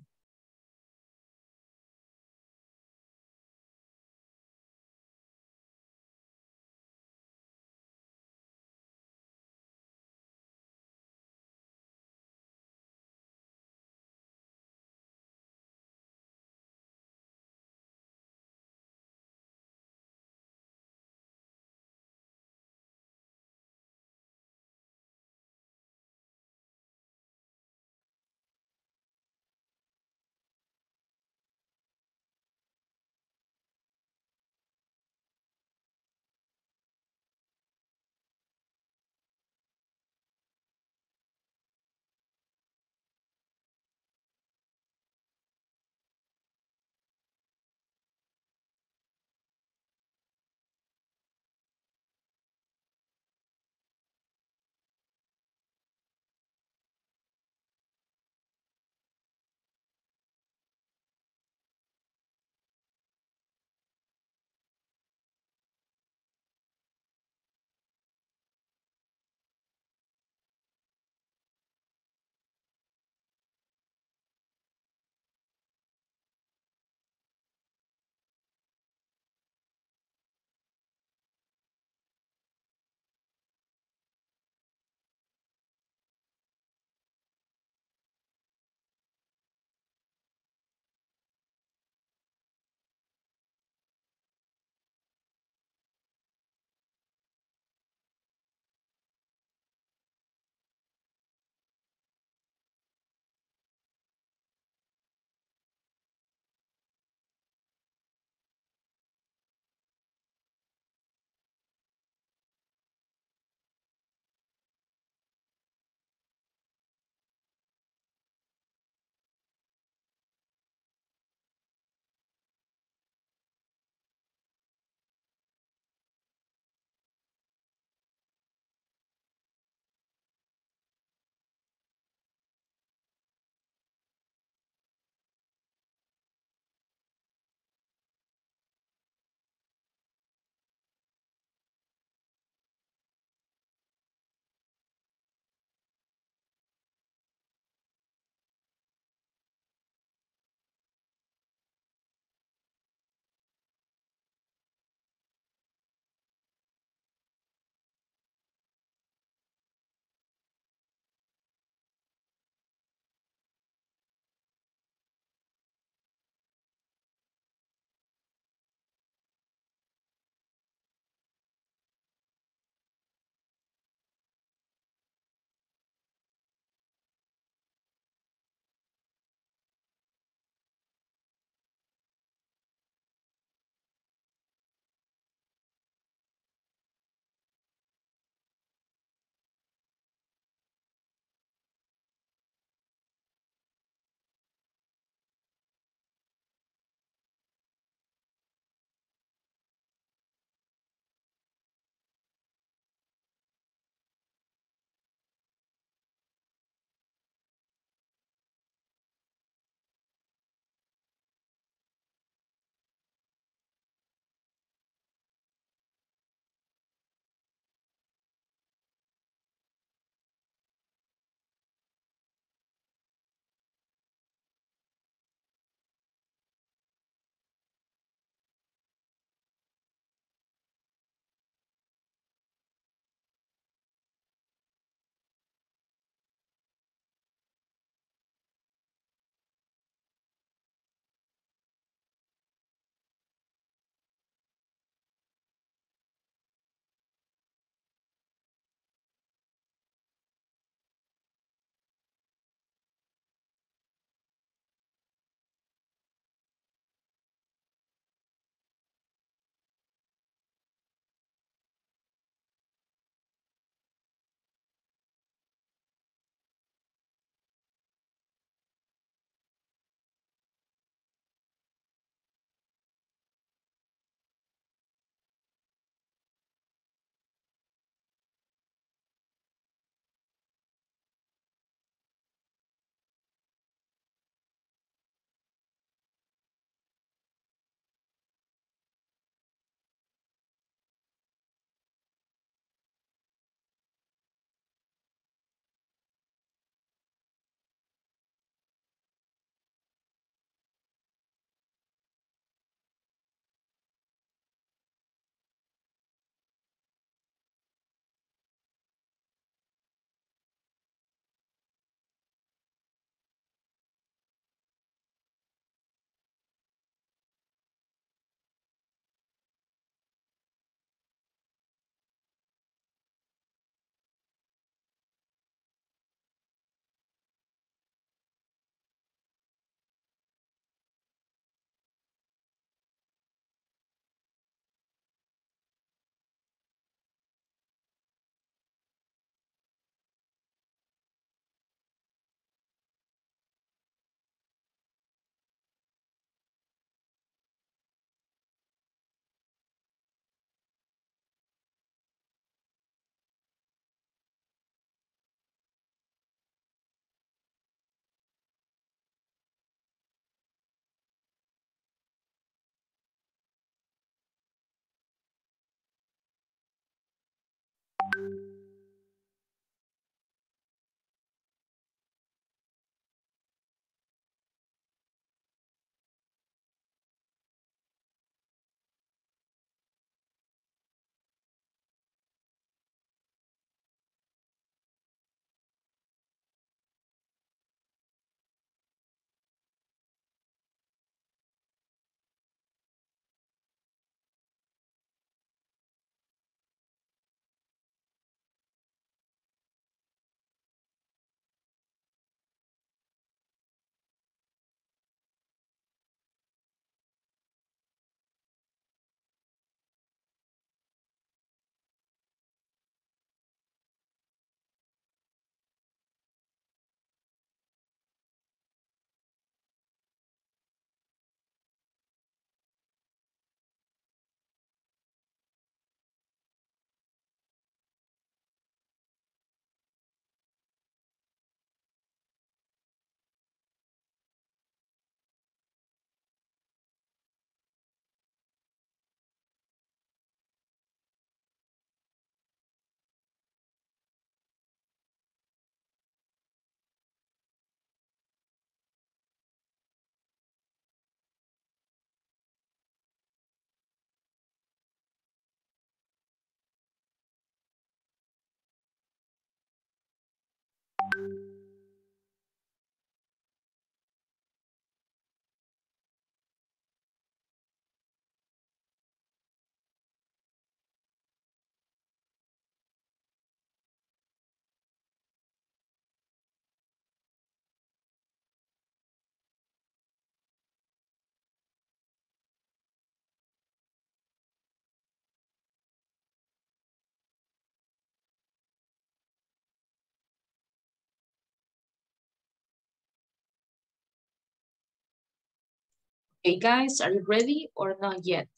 Okay, guys, are you ready or not yet?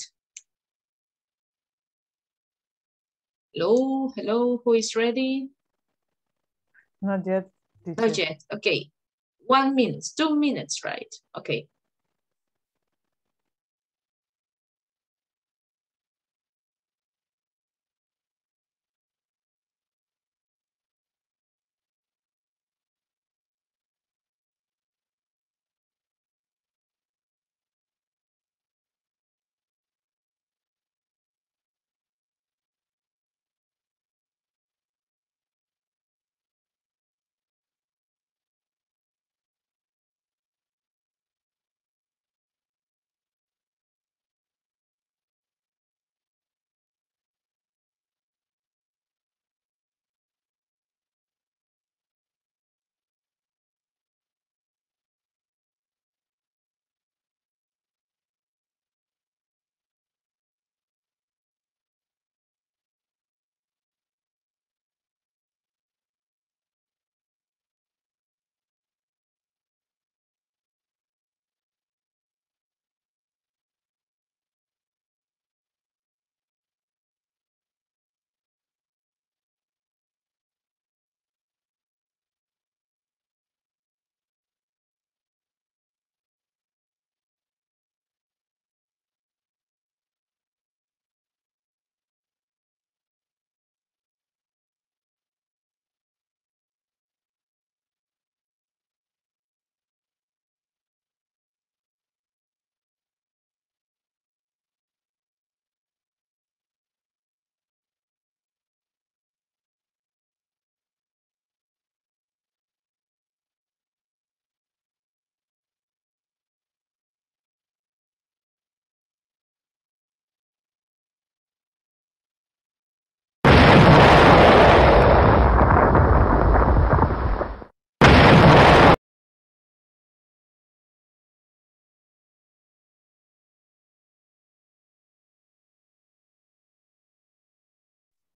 Hello, hello, who is ready? Not yet. Not yet, okay. One minute, two minutes, right? Okay.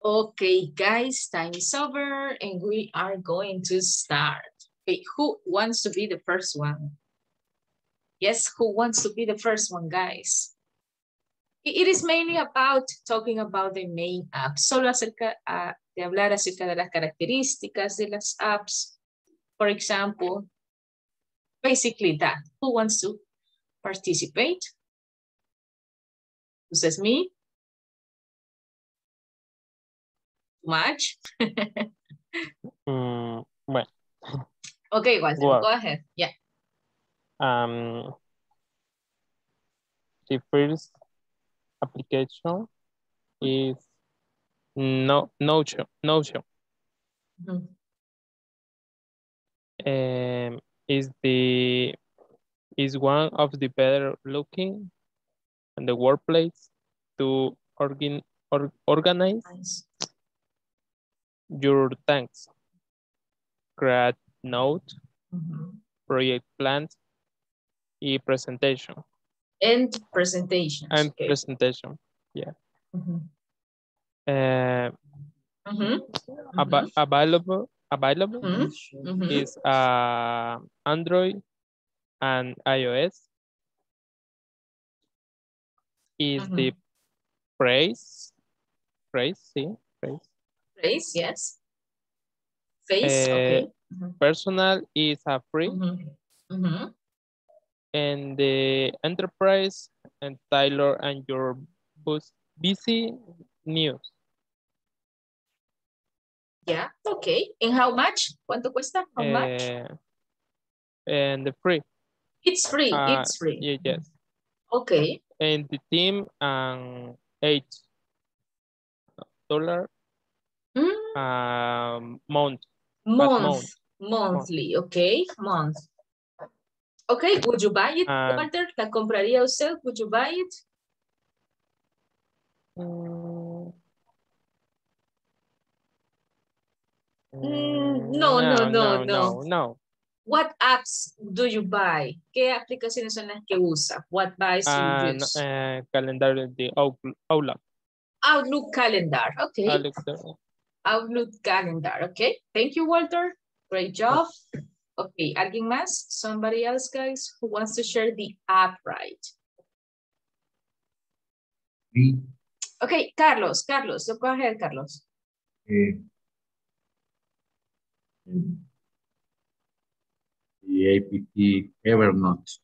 Okay, guys, time is over and we are going to start. Okay, who wants to be the first one? Yes, who wants to be the first one, guys? It is mainly about talking about the main apps, solo acerca ah, de hablar acerca de las características de las apps. For example, basically that. Who wants to participate? This is me. Much? Mm, bueno, Okay, Walter, Wow. go ahead. Yeah. um, the first application is no Notion. Notion Mhm. um, is the is one of the better looking in the workplace to organ, or, organize Nice your thanks, grad note, mm -hmm. project plan, e presentation. And presentation. And okay. presentation, yeah. Eh, mm -hmm. Uh, mm -hmm. Ab mm-hmm. available available mm-hmm. Mm-hmm. is uh, Android and iOS. Is the price, price, see? Phrase. Face, yes. Face, Eh, okay. Mhm. Personal is a free Mhm. Mhm. and the enterprise and Tyler and your bus busy news. Yeah, okay. And how much? ¿Cuánto cuesta? How much? Eh, and the free. It's free, uh, it's free. yeah, yes. Okay. And the team and eight dollar Mm, um month. month, month. monthly, okay, month. Okay, would you buy it, Walter? ¿La compraría usted? Would you buy it? Mm, Mm, no, no, no, no, no. no. What apps do you buy? ¿Qué aplicaciones son las que usa? What buys you Ah, use? eh, calendario de Outlook. Outlook. Calendar, okay. Outlook, eh, Outlook calendar, okay. Thank you, Walter. Great job. Okay, ¿alguien más? Somebody else, guys, who wants to share the app, right? We, Okay, Carlos, Carlos, so go ahead, Carlos. eh, the APP Evernote.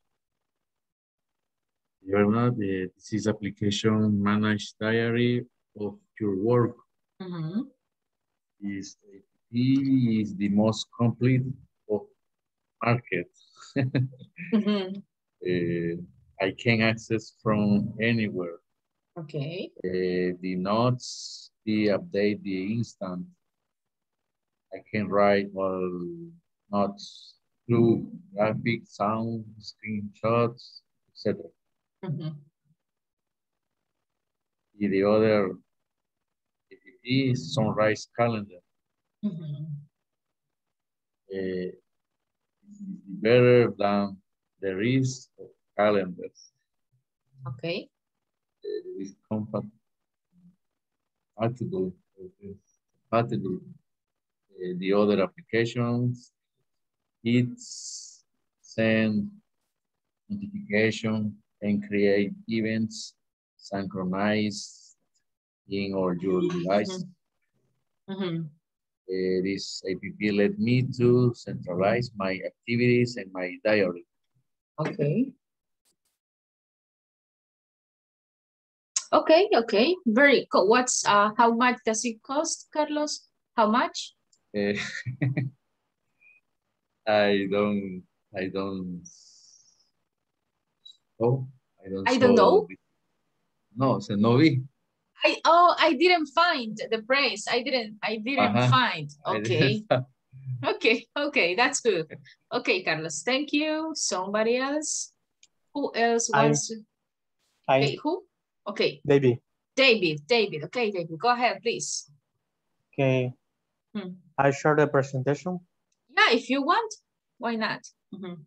Evernote, eh, this is application managed diary of your work. Mhm, This APP is the most complete of market. mhm, Eh, I can access from anywhere. Okay, Uh, the notes, the update, the instant. I can write all notes through graphic, sound, screenshots, etc. mhm, The other is Sunrise Calendar. mhm, Uh, better than the rest of calendars. okay, Uh, is compat- compatible compatible uh, the other applications. It's send notification and create events synchronized in or your device. mhm, Uh, this app let me to centralize my activities and my diary. okay. Okay, okay, very cool. What's, uh, how much does it cost, Carlos? How much? Uh, I don't, I don't. Oh, I don't. I don't know. No, se no vi. I, oh, I didn't find the price. I didn't, I didn't Ajá. find. Okay, didn't- okay, okay, that's good. Okay, Carlos, thank you. Somebody else? Who else I- wants to? Hi, Okay, who? Okay, David. David, David. Okay, David, go ahead, please. Okay. Hmm. I share the presentation. Yeah, if you want, why not? Mhm.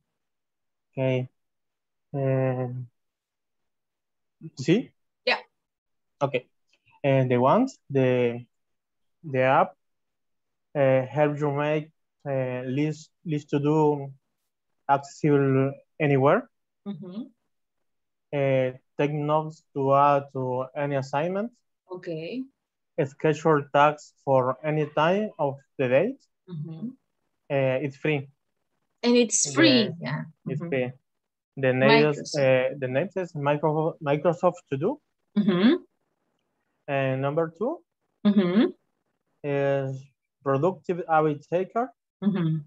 Okay. Um, see? Yeah. Okay. And the ones, the the app uh, help you make uh, list list to do accessible anywhere. Mhm. Uh, take notes to add to any assignment. Okay. Schedule tasks for any time of the day. Mhm. Uh, it's free. And it's free, Yeah. yeah. It's Mhm. free. The name is Microsoft. uh, the name is Microsoft Microsoft To Do. Mhm. And number two Mhm. is Productive Habit Taker. Mhm.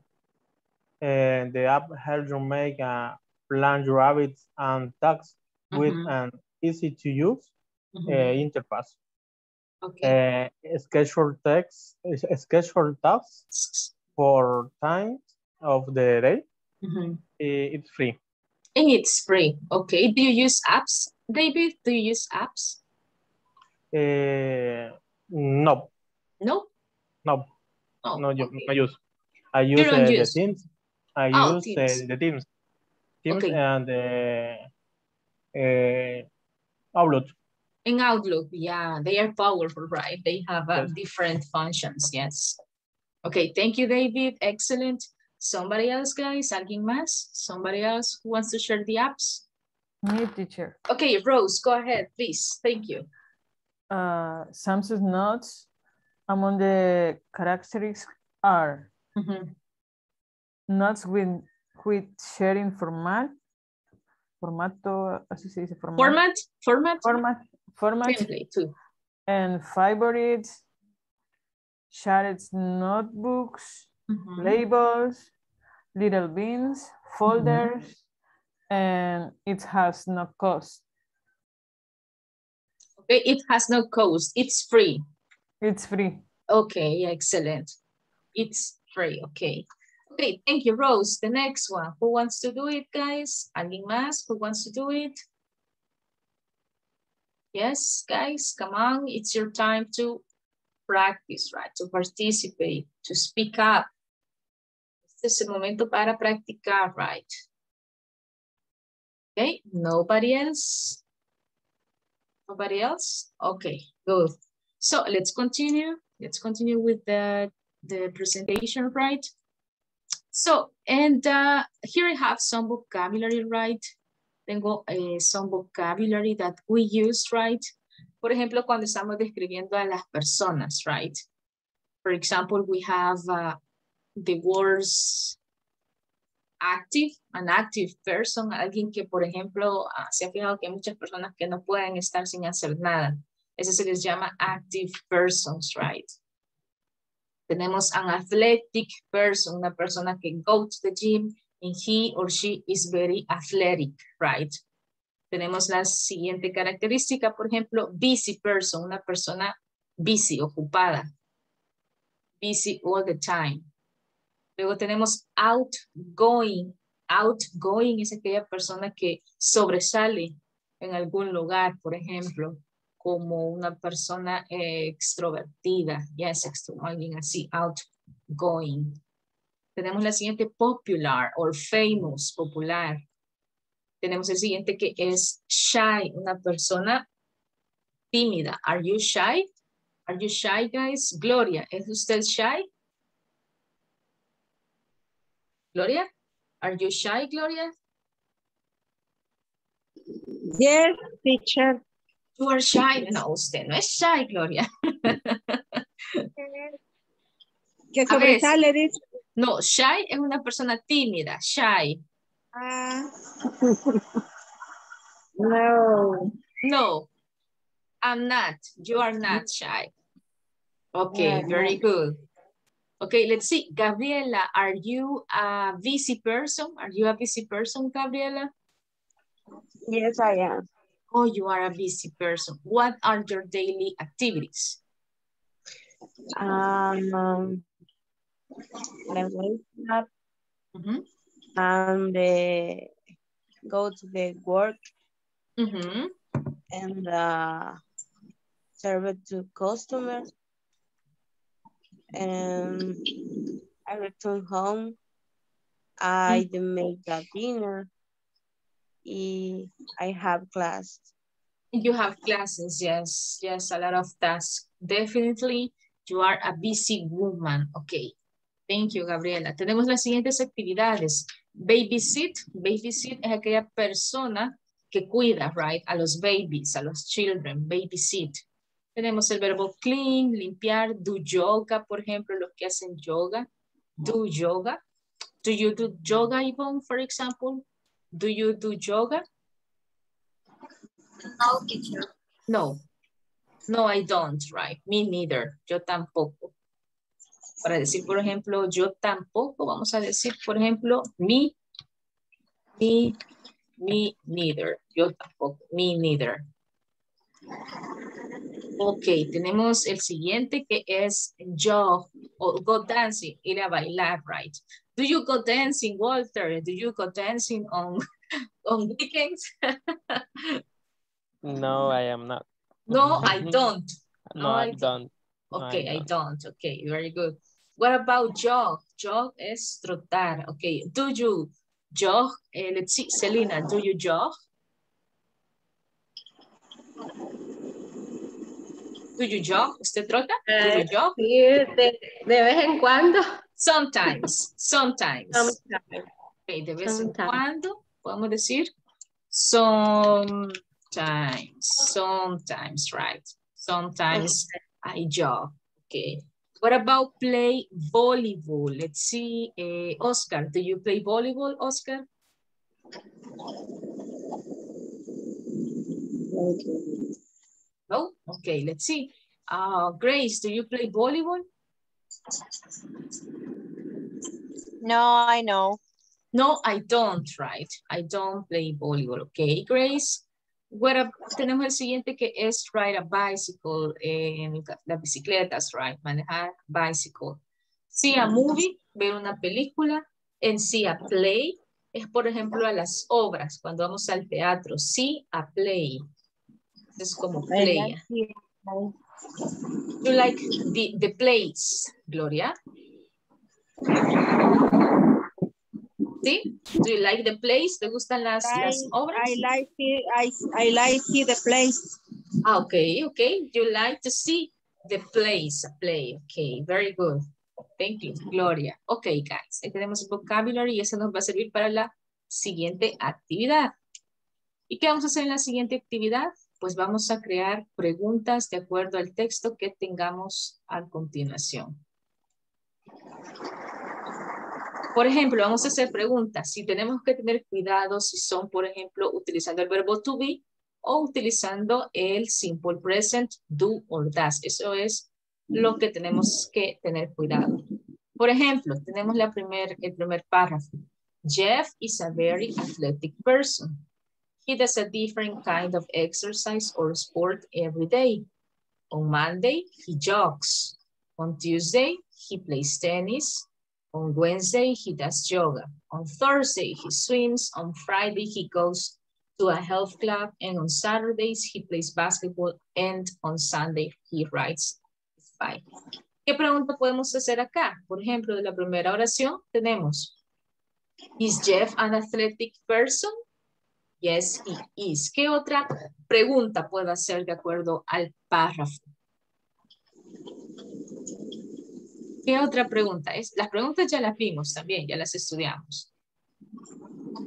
And the app helps you make a plan your habits and tasks with Mhm. an easy to use uh, Mhm. interface. Okay. Uh, schedule text, schedule tasks for times of the day. Uh, It's free. And it's free. Okay. Do you use apps, David? Do you use apps? Uh, no, No. no, Oh, no, okay. no use. I use, don't uh, the use. Teams. I Oh, use Teams. Uh, the Teams. Teams Okay. and uh, uh, Outlook. In Outlook, yeah, they are powerful, right? They have uh, Yes. different functions, yes. Okay, thank you, David. Excellent. Somebody else, guys? ¿Alguien más? Somebody else who wants to share the apps? Me, teacher. Okay, Rose, go ahead, please. Thank you. Uh, Samsung notes among the characteristics are Mhm. notes with, with sharing format, formato, así se dice, format, Format? Format? format, format, Template too. and favorites, shared notebooks, Mhm. labels, little bins, folders, and it has no cost. Okay, it has no cost. It's free. It's free. Okay, excellent. It's free, okay. Okay, thank you, Rose. The next one, who wants to do it, guys? ¿Alguien más who wants to do it? Yes, guys, come on. It's your time to practice, right? To participate, to speak up. Este es el momento para practicar, right? Okay, nobody else? Nobody else? Okay, good. So let's continue. Let's continue with the, the presentation, right? So, and uh, here I have some vocabulary, right? Tengo eh, some vocabulary that we use, right? Por ejemplo, cuando estamos describiendo a las personas, right? For example, we have uh, the words active, an active person, alguien que, por ejemplo, uh, se ha fijado que hay muchas personas que no pueden estar sin hacer nada. Eso se les llama active persons, right? Tenemos an athletic person, una persona que go to the gym and he or she is very athletic, right? Tenemos la siguiente característica, por ejemplo, busy person, una persona busy, ocupada. Busy all the time. Luego tenemos outgoing. Outgoing es aquella persona que sobresale en algún lugar, por ejemplo, como una persona eh, extrovertida. Yes, extro, alguien así, outgoing. Tenemos la siguiente popular or famous, popular. Tenemos el siguiente que es shy, una persona tímida. Are you shy? Are you shy, guys? Gloria, ¿es usted shy? Gloria? Are you shy, Gloria? Yes, teacher. You are shy. No, usted no es shy, Gloria. Que sobresale, dice. No, shy es una persona tímida, shy. Ah. No. No, I'm not. You are not shy. Okay, Yeah, very good. Okay, let's see. Gabriela, are you a busy person? Are you a busy person, Gabriela? Yes, I am. Oh, you are a busy person. What are your daily activities? Um, um, I wake up Mhm, and uh, go to the work mhm. and uh, serve it to customers. And I return home. I mm. do make the dinner. I have class. You have classes, yes, yes, a lot of tasks. Definitely, you are a busy woman. Okay, thank you, Gabriela. Tenemos las siguientes actividades. Babysit, babysit es aquella persona que cuida, right, a los babies, a los children, babysit. Tenemos el verbo clean, limpiar, do yoga, por ejemplo, los que hacen yoga, do yoga. Do you do yoga, Yvonne, for example? Do you do yoga? No, teacher. No. No, I don't, right? Me neither. Yo tampoco. Para decir, por ejemplo, yo tampoco, vamos a decir, por ejemplo, me, me, me neither. Yo tampoco, me neither. Ok, tenemos el siguiente que es yo, o go dancing, ir a bailar, right? Do you go dancing, Walter? Do you go dancing on, on weekends? No, I am not. no, I don't. No, No, I don't. No, Okay, I don't. Okay, very good. What about jog? Jog es trotar. Okay, do you jog? Eh, let's see, Selena, do you jog? Do you jog? ¿Usted trota? Do you Eh, jog? Sí, de, de vez en cuando. Sometimes, sometimes. Sometimes. Okay, de vez en Sometimes. cuando, podemos decir sometimes, sometimes, right? Sometimes I jog. Okay. What about play volleyball? Let's see, eh, Oscar, do you play volleyball, Oscar? No? Okay, let's see. Uh, Grace, do you play volleyball? No, I know. No, I don't, right? I don't play volleyball. Okay, Grace. What tenemos el siguiente que es ride a bicycle, en las bicicletas, right? Manejar bicycle. See a movie, ver una película. En see a play, es por ejemplo a las obras, cuando vamos al teatro. See a play. Es como play. You like the, the plays, Gloria? ¿Sí? Do you like the plays? ¿Te gustan las, las obras? I like see, I, I like see the place. Ah, okay, okay. You like to see the plays, a play. Okay, very good. Thank you, Gloria. Okay, guys. Ahí tenemos el vocabulary y eso nos va a servir para la siguiente actividad. ¿Y qué vamos a hacer en la siguiente actividad? Pues vamos a crear preguntas de acuerdo al texto que tengamos a continuación. Por ejemplo, vamos a hacer preguntas. Si tenemos que tener cuidado si son, por ejemplo, utilizando el verbo to be o utilizando el simple present do or does. Eso es lo que tenemos que tener cuidado. Por ejemplo, tenemos la primer, el primer párrafo. Jeff is a very athletic person. He does a different kind of exercise or sport every day. On Monday, he jogs. On Tuesday, he plays tennis. On Wednesday, he does yoga. On Thursday, he swims. On Friday, he goes to a health club. And on Saturdays, he plays basketball. And on Sunday, he rides his bike. ¿Qué pregunta podemos hacer acá? Por ejemplo, de la primera oración tenemos, ¿Is Jeff an athletic person? Yes, he is. ¿Qué otra pregunta puedo hacer de acuerdo al párrafo? ¿Qué otra pregunta es? Las preguntas ya las vimos también, ya las estudiamos.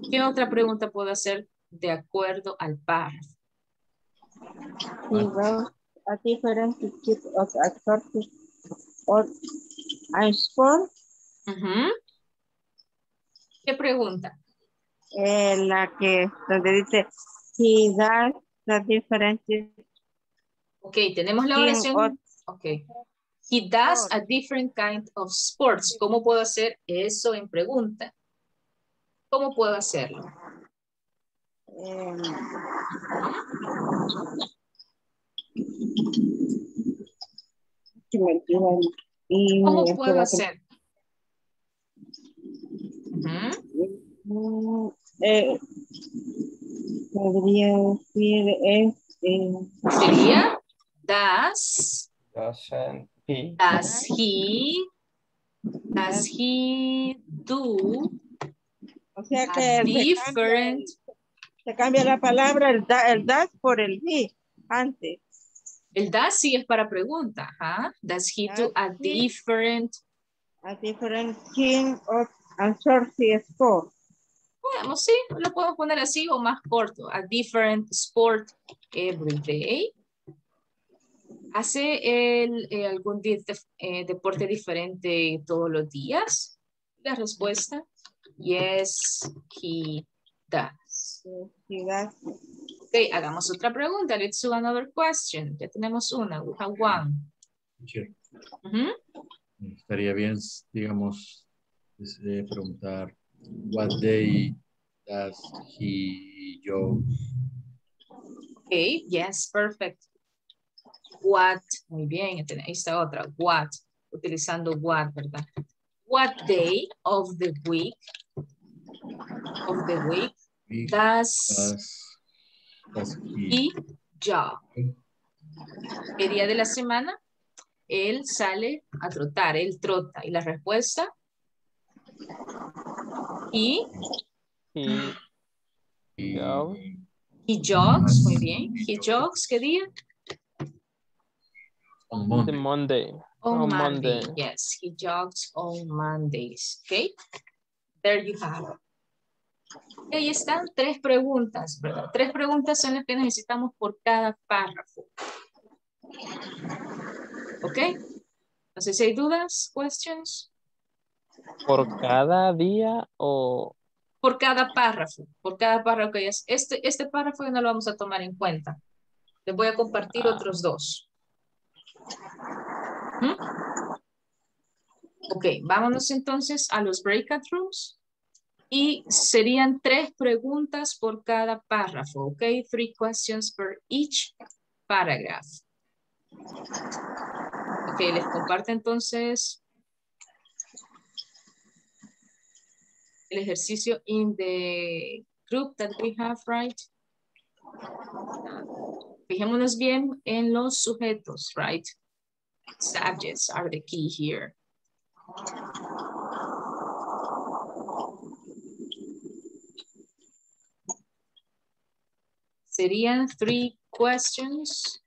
¿Qué otra pregunta puedo hacer de acuerdo al párrafo? a different type of activity or a sport. Ujú. ¿Qué pregunta? Eh, la que donde dice he does the different Ok, tenemos la oración. or- Ok. He does a different kind of sports. ¿Cómo puedo hacer eso en pregunta? ¿Cómo puedo hacerlo? em, ¿Cómo puedo hacer? Ujú. Mm, eh, podría decir es eh, Sería does, Doesn't he? does he, does he do o sea a que se cambia, different, el- se cambia la palabra el, da, el das por el he antes. el does sí es para pregunta, ajá. Does he do a different, A different kind of and sport. Podemos, sí, lo podemos poner así o más corto, a different sport every day. ¿Hace él eh, algún def- eh, deporte diferente todos los días? La respuesta, yes, he does. He does. Ok, hagamos otra pregunta. Let's do another question. Ya tenemos una. We have one. Ujú. Estaría bien, digamos, eh, preguntar, what day does he go? Ok, yes, perfect. What, muy bien, está otra. What, utilizando what, ¿verdad? What day of the week, of the week, Week does Does, does he he jog? ¿Qué día de la semana? Él sale a trotar, él trota. Y la respuesta, he, He he- he jogs, muy bien. He jogs, ¿qué día? on Monday? Monday. On On Monday. Monday. Yes, he jogs on Mondays. Okay. There you have it. Y ahí están tres preguntas, ¿verdad? Tres preguntas son las que necesitamos por cada párrafo. ¿Ok? No sé si hay dudas, questions. ¿Por cada día o Por cada párrafo, por cada párrafo que es. Este, este párrafo ya no lo vamos a tomar en cuenta. Les voy a compartir Ah. otros dos. ¿Mm? Ok, vámonos entonces a los breakout rooms. Y serían tres preguntas por cada párrafo, ok? Three questions per each paragraph. Ok, les comparto entonces el ejercicio in the group that we have, right? Fijémonos bien en los sujetos, right? Subjects are the key here. Serían three questions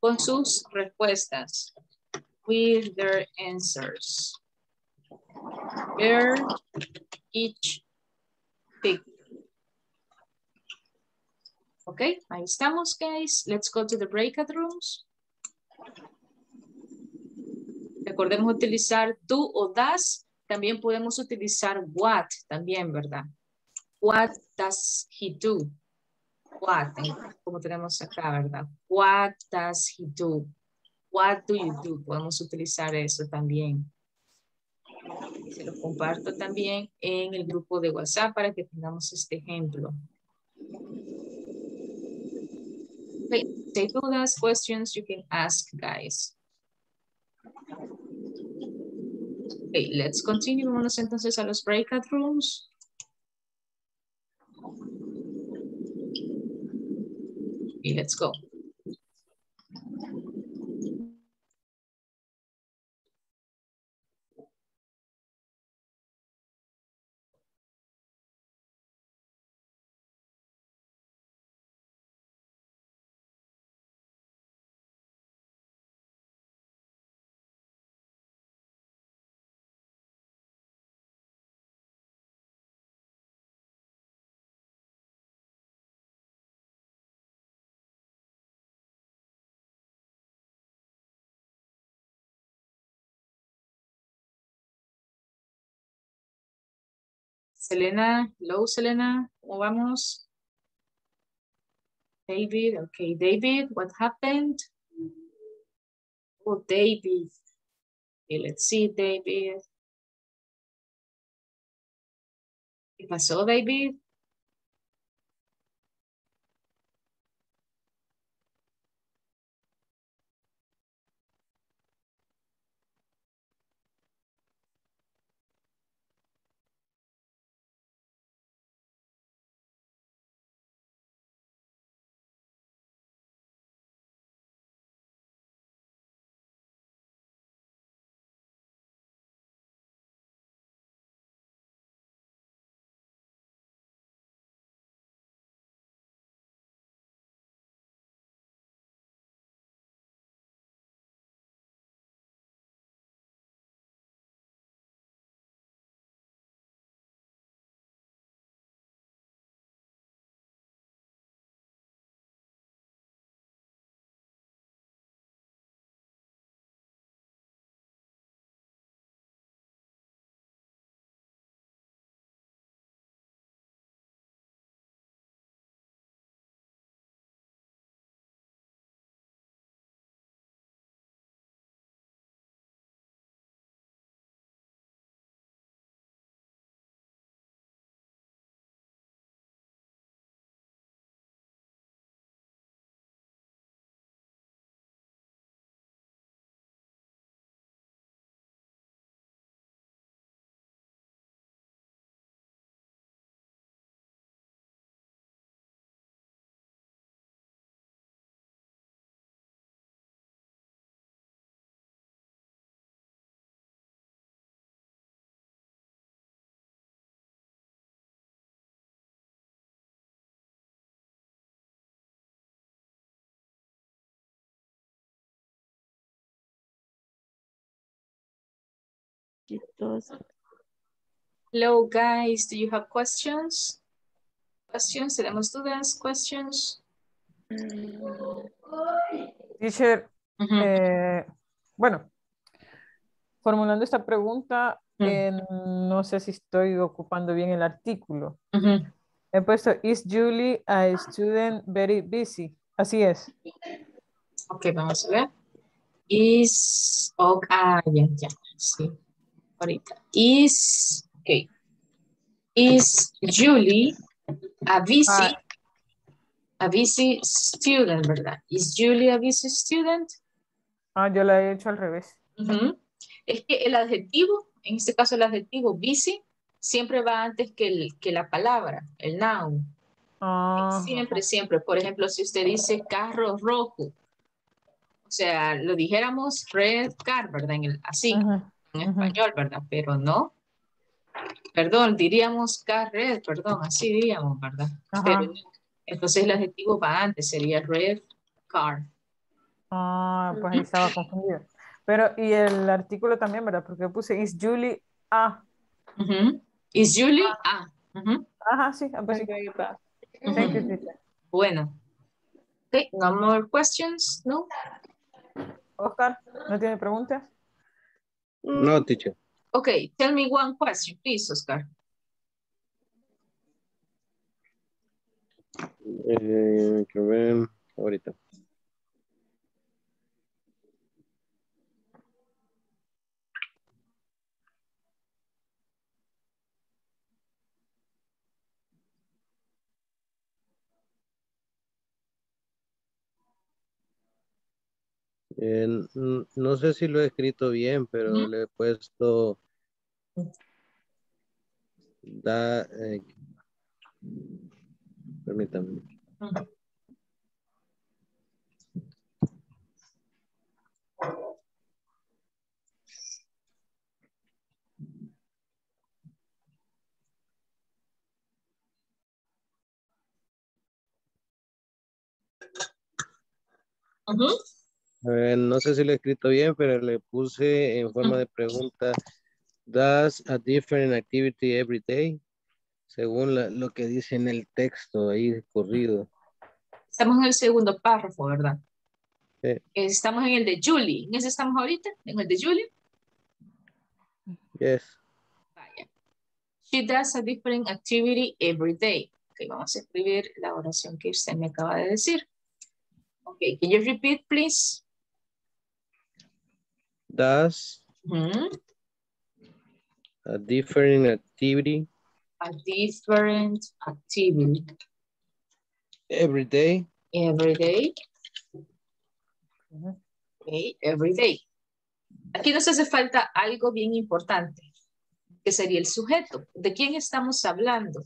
con sus respuestas. With their answers. Where each picture. Ok, ahí estamos, guys. Let's go to the breakout rooms. Recordemos utilizar do o das. También podemos utilizar what, también, ¿verdad? What does he do? What, eh, como tenemos acá, ¿verdad? What does he do? What do you do? Podemos utilizar eso también. Se lo comparto también en el grupo de WhatsApp para que tengamos este ejemplo. Okay, take all those questions you can ask, guys. Okay, let's continue. Vámonos entonces a los breakout rooms. Okay, let's go. Selena, hello Selena, ¿cómo vamos? David, okay, David, what happened? Oh, David. Okay, let's see, David. ¿Qué pasó, David? Hello, guys. Do you have questions? Questions? ¿Tenemos dudas? Questions? Teacher, eh, bueno, formulando esta pregunta, eh, no sé si estoy ocupando bien el artículo. He puesto, is Julie a student very busy? Así es. Ok, vamos a ver. Is, oh, ah, ya, ya, sí. Ahorita. Is, ok. Is Julie a busy, a busy student, ¿verdad? Is Julie a busy student? Ah, yo la he hecho al revés. Es que el adjetivo, en este caso el adjetivo busy, siempre va antes que, el, que la palabra, el noun. Ah, Siempre, siempre. Por ejemplo, si usted dice carro rojo, o sea, lo dijéramos red car, ¿verdad? En el, así, en español, ¿verdad? Pero no. Perdón, diríamos car red, perdón, así diríamos, ¿verdad? Pero no. entonces el adjetivo va antes, sería red car. Ah, pues ahí estaba confundido. Pero, y el artículo también, ¿verdad? Porque yo puse, is Julie a. Is Julie? Ah. ujú. Ajá, sí, ah, pues sí. Thank you, teacher. Bueno, Okay, no more questions, no? Oscar, ¿no tiene preguntas? No, teacher. Okay, tell me one question, please, Oscar. Eh, quiero ver ahorita. Eh, no sé si lo he escrito bien, pero le he puesto da eh, permítame. Ujú. Eh, no sé si lo he escrito bien, pero le puse en forma de pregunta, does a different activity every day? Según la- lo que dice en el texto ahí corrido. Estamos en el segundo párrafo, ¿verdad? Sí. Estamos en el de Julie. ¿En ese estamos ahorita? ¿En el de Julie? Yes. Vaya. She does a different activity every day. Ok, vamos a escribir la oración que usted me acaba de decir. Ok, can you repeat, please? Does a different activity A different activity every day? every day. Ok, every day. Aquí nos hace falta algo bien importante, que sería el sujeto. ¿De quién estamos hablando?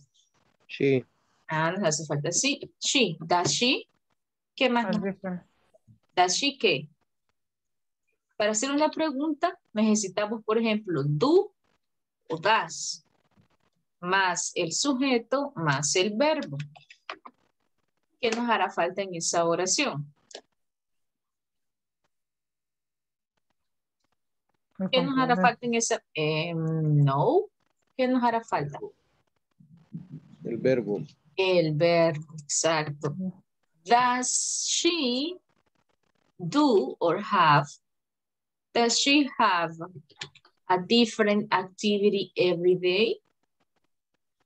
She. Ah, nos hace falta sí. She. Does she? ¿Qué más? A nos- different. ¿Does she qué? Para hacer una pregunta necesitamos, por ejemplo, do o das, más el sujeto, más el verbo. ¿Qué nos hará falta en esa oración? ¿Qué nos hará falta en esa? Em, no. ¿Qué nos hará falta? El verbo. El verbo, exacto. Does she do or have? Does she have a different activity every day?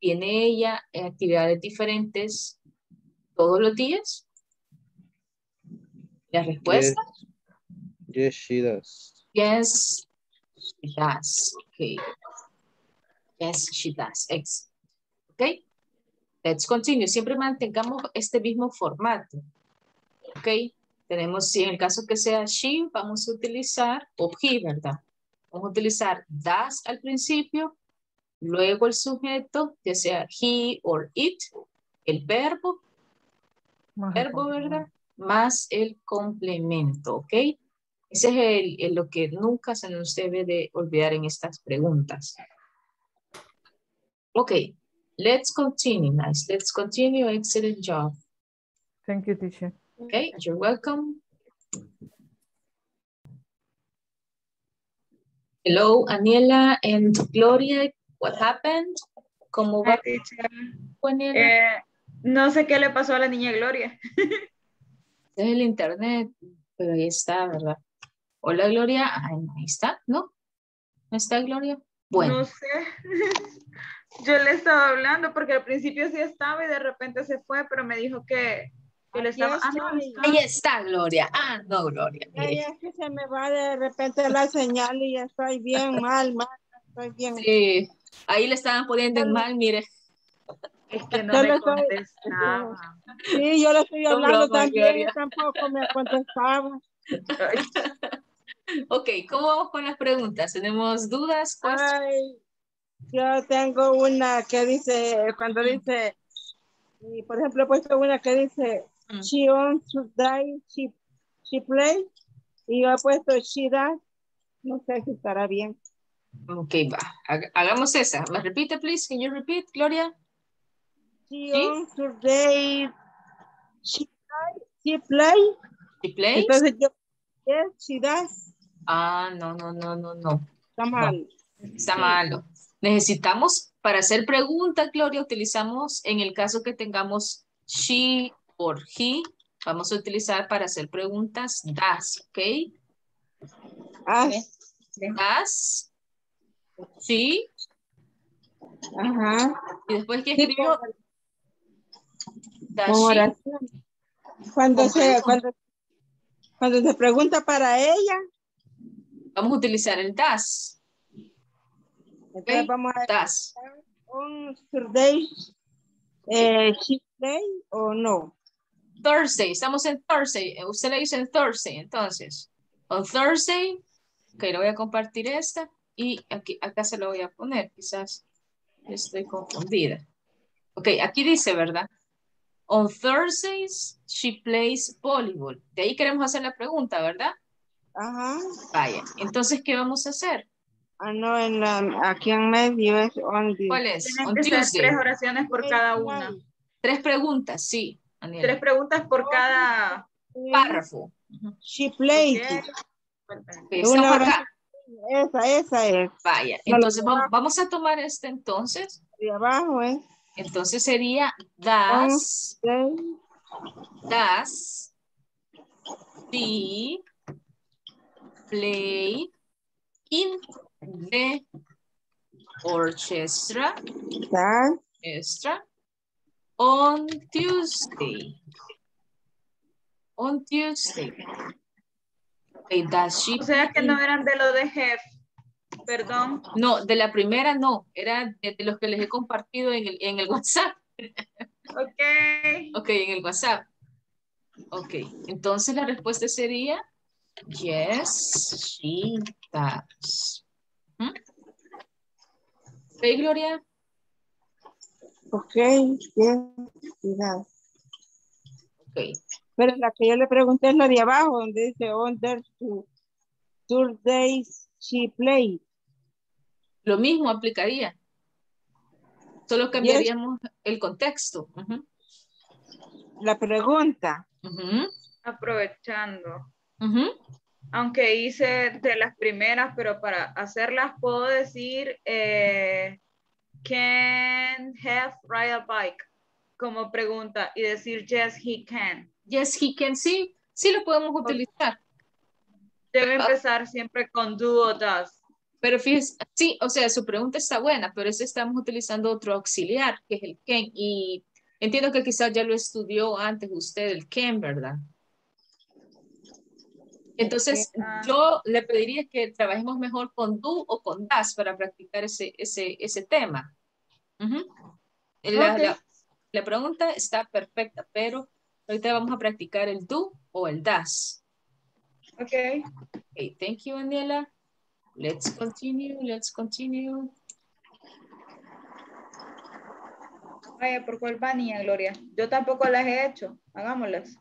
¿Tiene ella actividades diferentes todos los días? La respuesta, Yes, she does. yes, she does. Okay. Yes, she does. Excellent. Okay. Let's continue. Siempre mantengamos este mismo formato. Ok. Tenemos, si en el caso que sea she, vamos a utilizar, o he, ¿verdad? Vamos a utilizar does al principio, luego el sujeto, ya sea he or it, el verbo, Más verbo. ¿verdad? Más el complemento, ¿ok? Ese es el, el- lo que nunca se nos debe de olvidar en estas preguntas. Ok, let's continue, nice. Let's continue, excellent job. Thank you, teacher. Okay, you're welcome. Hello, Aniela and Gloria, what happened? ¿Cómo va? Eh, no sé qué le pasó a la niña Gloria. Es el internet, pero ahí está, ¿verdad? Hola, Gloria. Ahí está, ¿no? ¿No está Gloria? Bueno, No sé. Yo le estaba hablando porque al principio sí estaba y de repente se fue, pero me dijo que, que le Aquí estaba. Ah, no, ahí está Gloria. Ah, no, Gloria. Ay, es que se me va de repente la señal y estoy bien mal, mal, estoy bien. Sí, ahí le estaban poniendo en mal, mire. Es que no Yo me contestaba. Sí, yo le estoy hablando broma, también Gloria. y tampoco me contestaba. Ok, ¿cómo vamos con las preguntas? ¿Tenemos dudas? Ay, yo tengo una que dice, cuando dice, y por ejemplo he puesto una que dice. She owns today, she, she play, y yo he puesto she does, no sé si estará bien. Ok, va. Haga- Hagamos esa. ¿Me repite, please? Can you repeat, Gloria? She ¿Sí? owns today, she, she play, She plays? entonces yo, yes, she does, Ah, no, no, no, no, no. está mal. Está malo. Necesitamos, para hacer preguntas, Gloria, utilizamos en el caso que tengamos she or he, Vamos a utilizar para hacer preguntas das, ¿ok? Ah, Das. Sí. ajá. Y después que escribo. Oración. Cuando se, pregunta. cuando, cuando se pregunta para ella, Vamos a utilizar el das. vamos a Das. un Thursday, eh, o no. Thursday, estamos en Thursday. Eh, Usted le dice en Thursday, entonces. On Thursday, ok, le voy a compartir esta y aquí, acá se lo voy a poner. Quizás estoy confundida. Ok, aquí dice, ¿verdad? On Thursdays, she plays volleyball. De ahí queremos hacer la pregunta, ¿verdad? Ajá. Vaya, entonces, ¿qué vamos a hacer? Ah, no, en la, aquí en medio es on the- ¿Cuál es? Tienen On que ser Tuesday. tres oraciones por cada una. Tres preguntas, sí. Daniela. Tres preguntas por cada párrafo. She plays. Una. Esa, esa es. Vaya, entonces vamos a tomar este entonces. De abajo es. Entonces sería das, das, the, play in the orchestra, Das, extra, on Tuesday. On Tuesday. Okay, does she O sea que no eran de lo de Jeff. Perdón. No, de la primera no, era de, de los que les he compartido en el, en el WhatsApp. Ok. Ok, en el WhatsApp. Ok, entonces la respuesta sería yes, she does. ¿Mm? Gloria. Ok, yes, she does. Ok, Pero la que yo le pregunté es la de abajo, donde dice on there to Thursdays she play. lo mismo aplicaría. Solo cambiaríamos el contexto. La pregunta. Aprovechando. Aunque hice de las primeras, pero para hacerlas puedo decir eh, can Jeff ride a bike como pregunta y decir yes he can. Yes, he can, sí, sí lo podemos utilizar. Debe empezar siempre con do o does. Pero fíjese, sí, o sea, su pregunta está buena, pero ese estamos utilizando otro auxiliar, que es el can, y entiendo que quizás ya lo estudió antes usted, el can, ¿verdad? Entonces, Ah. yo le pediría que trabajemos mejor con do o con das para practicar ese, ese, ese tema. Ujú. La, Ok. la- la pregunta está perfecta, pero ahorita vamos a practicar el do o el das. Ok. Okay, thank you, Daniela. Let's continue, let's continue. Vaya, ¿por cuál va, niña Gloria? Yo tampoco las he hecho. Hagámoslas.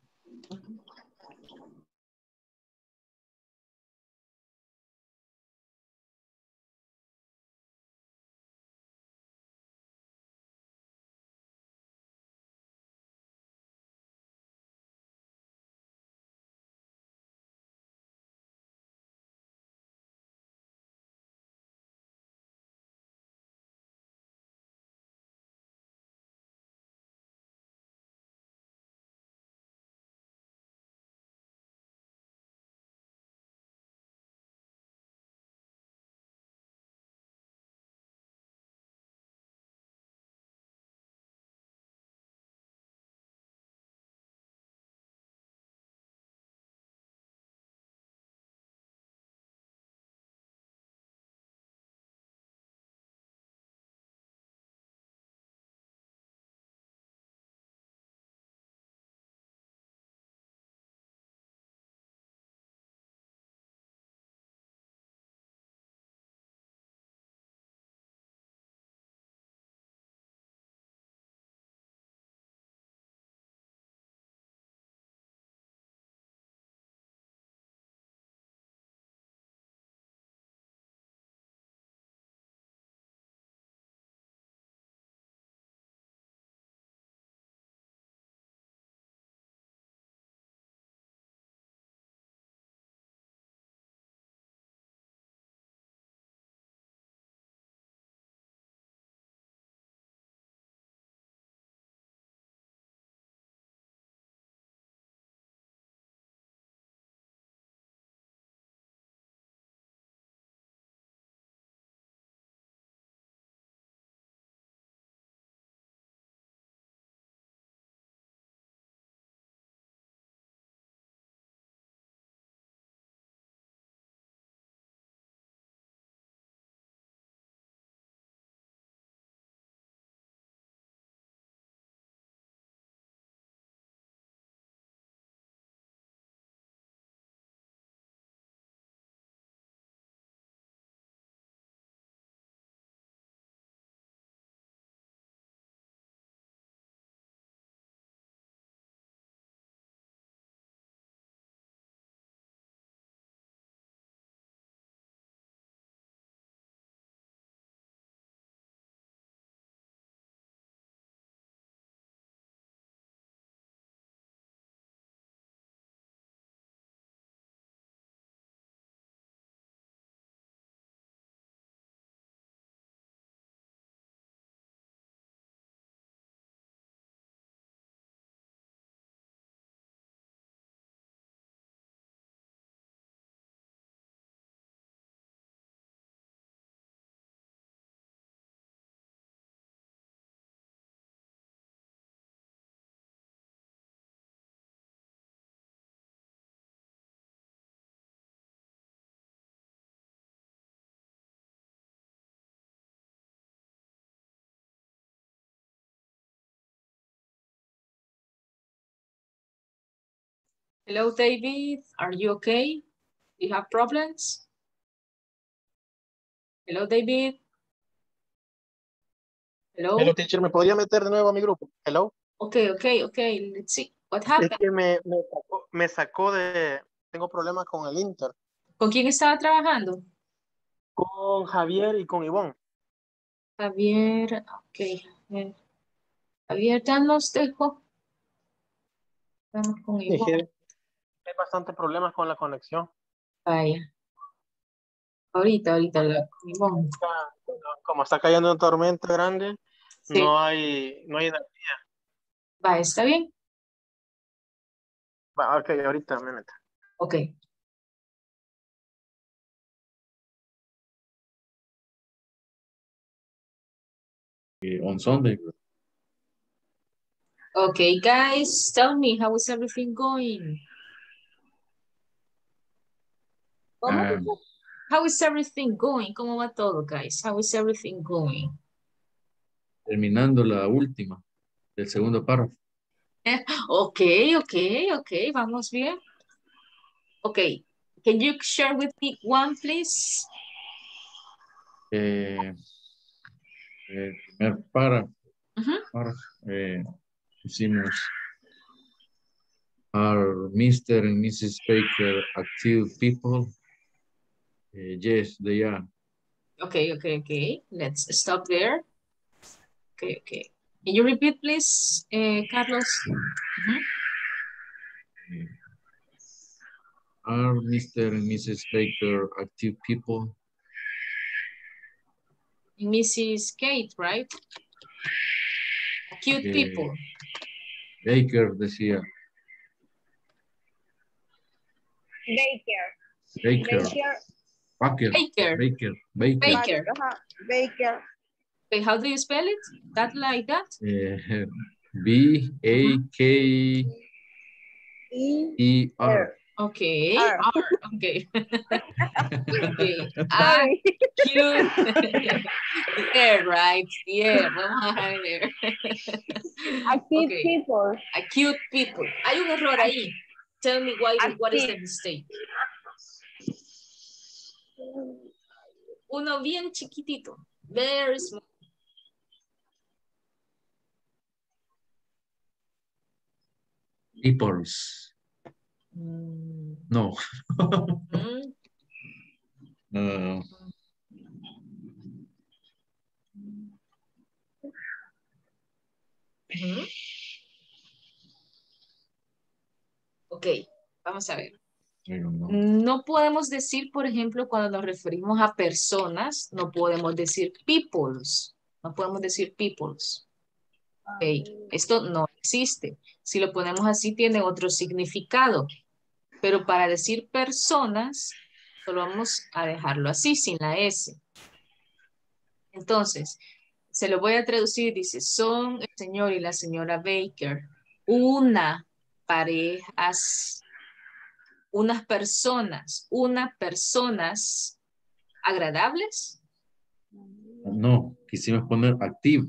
Hello, David. Are you okay? Do you have problems? Hello, David. Hello. Hello, teacher, ¿me podría meter de nuevo a mi grupo? Hello. Okay, okay, okay. Let's see. What Es happened? que me, me, sacó, me sacó de... Tengo problemas con el Inter. ¿Con quién estaba trabajando? Con Javier y con Ivonne. Javier, ok. Javier, Javier ya nos dejó. Vamos con Ivonne. Hay bastante problemas con la conexión. Vaya. Ahorita, ahorita la. Como está cayendo una tormenta grande, Sí. no hay, no hay energía. Va, ¿está bien? Va, ok, ahorita me meto. Ok. Eh, on Sunday. Okay, guys, tell me, how is everything going? ¿Cómo? Um, How is everything going? ¿Cómo va todo, guys? How is everything going? terminando la última del segundo párrafo. Okay, okay, okay, vamos bien. Okay, can you share with me one, please? Eh, el primer párrafo, Ujú. párrafo, eh, hicimos Are Mr. and Mrs. Baker active people? Yes, they are. Okay, okay, okay. Let's stop there. Okay, okay. Can you repeat, please, eh, Carlos? Ujú. Are Mr. and Mrs. Baker active people? Mrs. Kate, right? Cute Eh, people. Baker decía, Baker. Baker, Baker. Baker, Baker. Baker, Baker. Baker. Ajá, Baker. Okay, how do you spell it? That like that? Eh, B A K E R. Okay. R. R. Okay. okay. Ah, Sorry. cute. the air, right? The air. Vamos a dejar air. Active Okay. people. A cute people. Hay un error ahí. Tell me why, what is the mistake? Uno bien chiquitito. Very small. Peoples. Mm, No. mm, Uh, ujú. Ok, vamos a ver. No podemos decir, por ejemplo, cuando nos referimos a personas, no podemos decir peoples. No podemos decir peoples. Ok, esto no existe. Si lo ponemos así, tiene otro significado. Pero para decir personas, solo vamos a dejarlo así, sin la S. Entonces, se lo voy a traducir. Dice, son el señor y la señora Baker una parejas unas personas, unas personas agradables. No, quisimos poner active.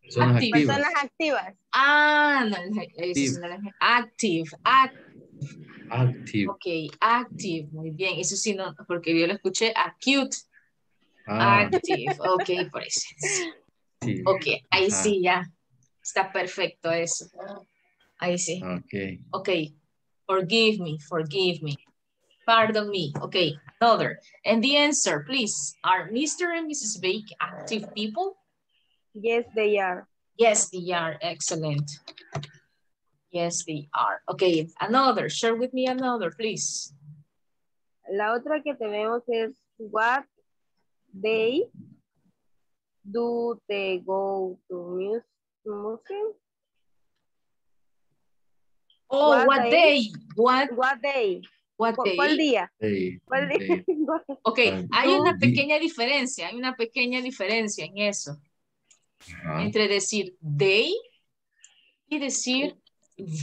Personas Active. activas. Personas activas. Ah, no, eso no active, act, Active. ok, active, muy bien, eso sí, no, porque yo lo escuché, acute, Ah, active, ok, por eso. sí. Ok, ahí sí, ya, está perfecto eso, ahí sí. Ok. Ok, forgive me, forgive me. Pardon me. Okay, another. And the answer, please. Are Mr. and Mrs. Bake active people? Yes, they are. Yes, they are. Excellent. Yes, they are. Okay, another. Share with me another, please. La otra que tenemos es what they do they go to mus museum? Oh, What what day? day? What, What day? what ¿Cu- day? ¿Cuál día? Hey, ¿Cuál día? Ok, hay una pequeña diferencia, hay una pequeña diferencia en eso. Ajá. Entre decir they y decir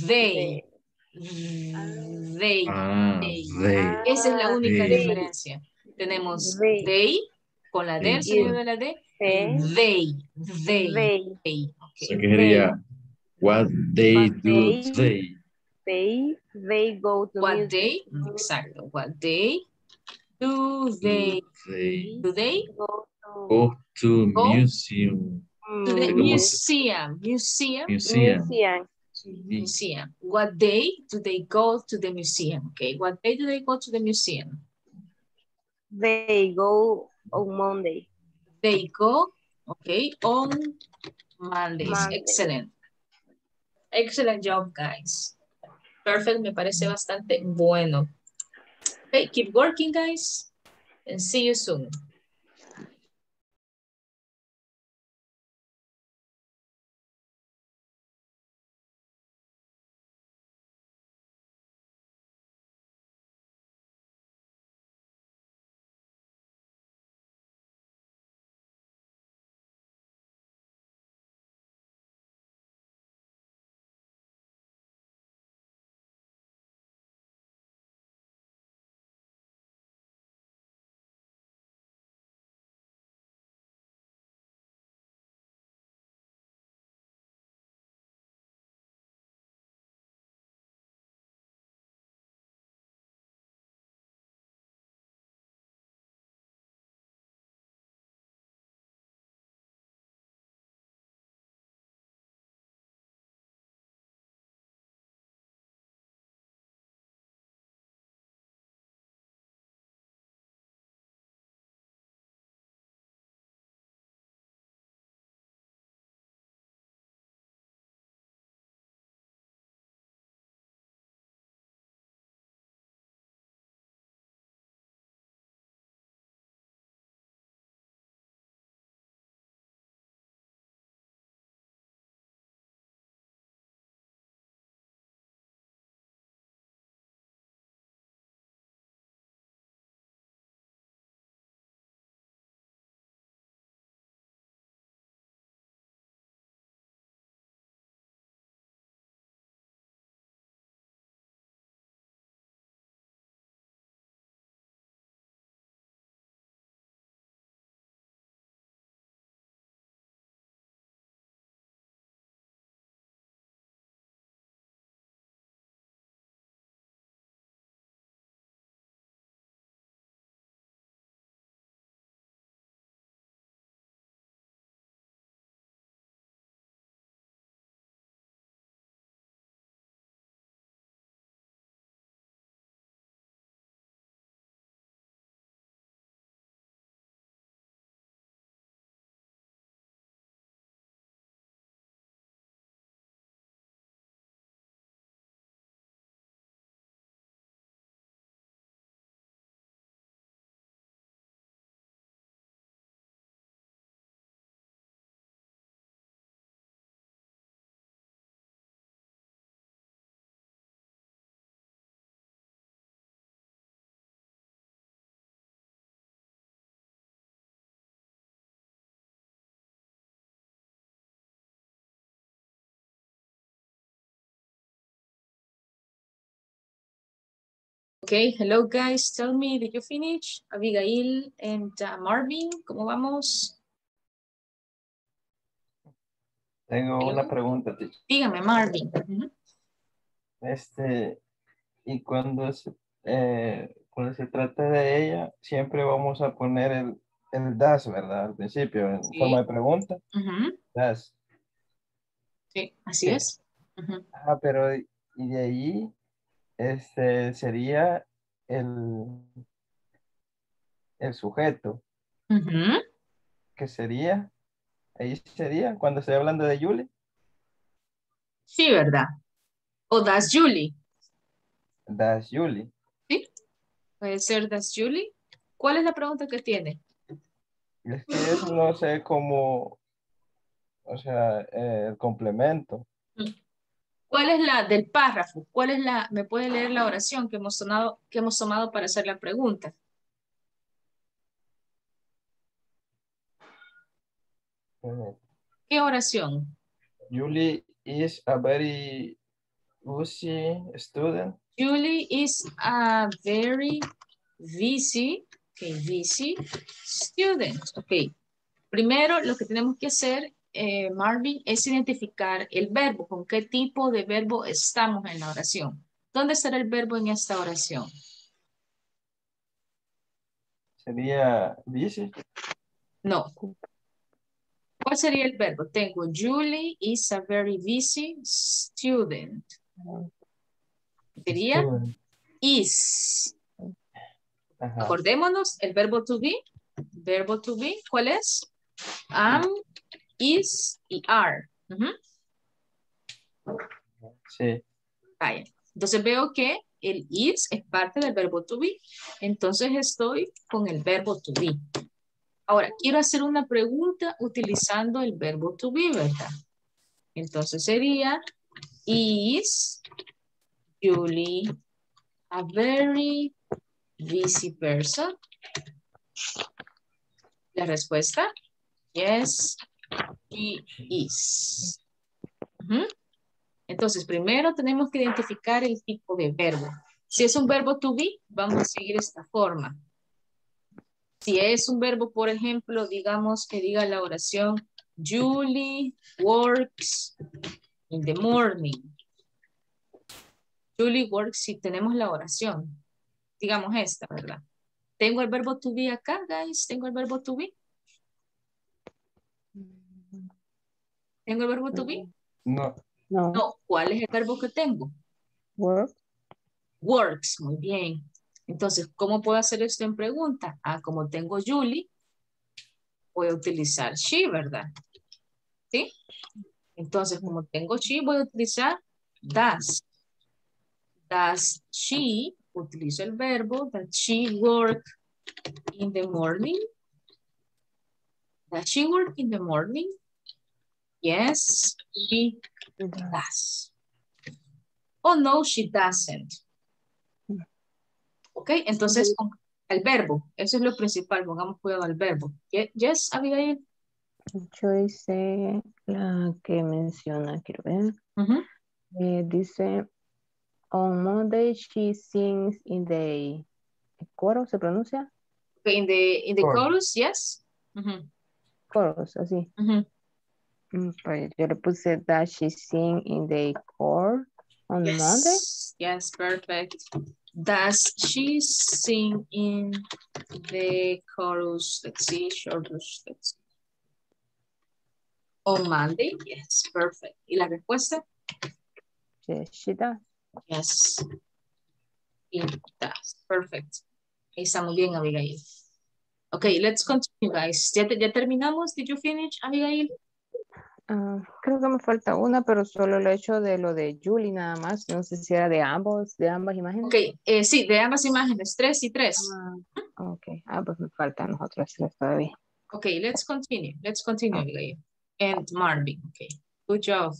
they. They. Ah, they. Esa es la Ah, única they. diferencia. Tenemos They. they con la D, el sonido de la D. They. They. They. Que sería what they What do they- they. They They go to What museum. day? Exacto. What day do they, They do they Go to go to Go. museum. to the museum? Museum. Museum. museum. Museum. What day do they go to the museum? Okay. What day do they go to the museum? They go on Monday. They go, okay, on Mondays. Monday. Excellent. Excellent job, guys. Perfect, me parece bastante bueno. Okay, keep working, guys, and see you soon. Okay, hello guys. Tell me, did you finish? Abigail and uh, Marvin, ¿cómo vamos? Tengo Hello. una pregunta. Dígame, Marvin. Este, y cuando se, eh, cuando se trata de ella, siempre vamos a poner el, el das, ¿verdad? Al principio, en Sí. forma de pregunta. Das. Sí, así Sí. es. Ah, pero y de ahí, este, sería el, el sujeto, Ujú. que sería, ahí sería, cuando estoy hablando de Julie, Sí, ¿verdad? O das Julie. das Julie. ¿Sí? Puede ser das Julie. ¿Cuál es la pregunta que tiene? Es que es, no sé cómo, o sea, eh, el complemento. ¿Cuál es la del párrafo? ¿Cuál es la, me puede leer la oración que hemos tomado, que hemos tomado para hacer la pregunta? ¿Qué oración? Julie is a very busy student. Julie is a very busy, okay, busy student. Ok. Primero, lo que tenemos que hacer, eh, Marvin, es identificar el verbo, con qué tipo de verbo estamos en la oración. ¿Dónde estará el verbo en esta oración? Sería busy. No. ¿Cuál sería el verbo? Tengo Julie is a very busy student. Sería Student. is. Ajá. Acordémonos, el verbo to be. Verbo to be, ¿cuál es? Am, is y are. Sí. Vaya. Entonces veo que el is es parte del verbo to be. Entonces estoy con el verbo to be. Ahora, quiero hacer una pregunta utilizando el verbo to be, ¿verdad? Entonces sería, is Julie a very busy person? La respuesta, yes, she is. Entonces, primero tenemos que identificar el tipo de verbo. Si es un verbo to be, vamos a seguir esta forma. Si es un verbo, por ejemplo, digamos que diga la oración, Julie works in the morning. Julie works, si tenemos la oración, digamos esta, ¿verdad? Tengo el verbo to be acá, guys, tengo el verbo to be. ¿Tengo el verbo to be? No. No, ¿cuál es el verbo que tengo? Work. Works, muy bien. Entonces, ¿cómo puedo hacer esto en pregunta? Ah, como tengo Julie, voy a utilizar she, ¿verdad? ¿Sí? Entonces, como tengo she, voy a utilizar does. Does she, utilizo el verbo, that she work in the morning? Does she work in the morning? Yes, she does. Oh, no, she doesn't. Ok, entonces el verbo, eso es lo principal, pongamos cuidado al verbo. Ye- Yes, Abigail. Yo hice la que menciona, quiero ver. Ujú. Eh, dice, on Monday she sings in the coro, ¿se pronuncia? Okay, in the, in the Chorus. chorus, yes. Ujú, Chorus, así. ujú. Mm, Mm, pues yo le puse that she sing in the core on Monday. Yes, yes, perfect. Does she sing in the chorus? Let's see, chorus, let's see. On Monday, yes, perfect. ¿Y la respuesta? Yes, she does. Yes. It does. Perfect. Está muy bien, Abigail. Okay, let's continue, guys. ¿Ya, te- ya terminamos? Did you finish, Abigail? Ah, creo que me falta una, pero solo lo he hecho de lo de Julie nada más. No sé si era de ambos, de ambas imágenes. Ok, eh, sí, de ambas imágenes, tres y tres. Ok, ah, pues me faltan los otros tres todavía. Okay, let's continue. Let's continue, Abigail. And Marvin, okay. Good job.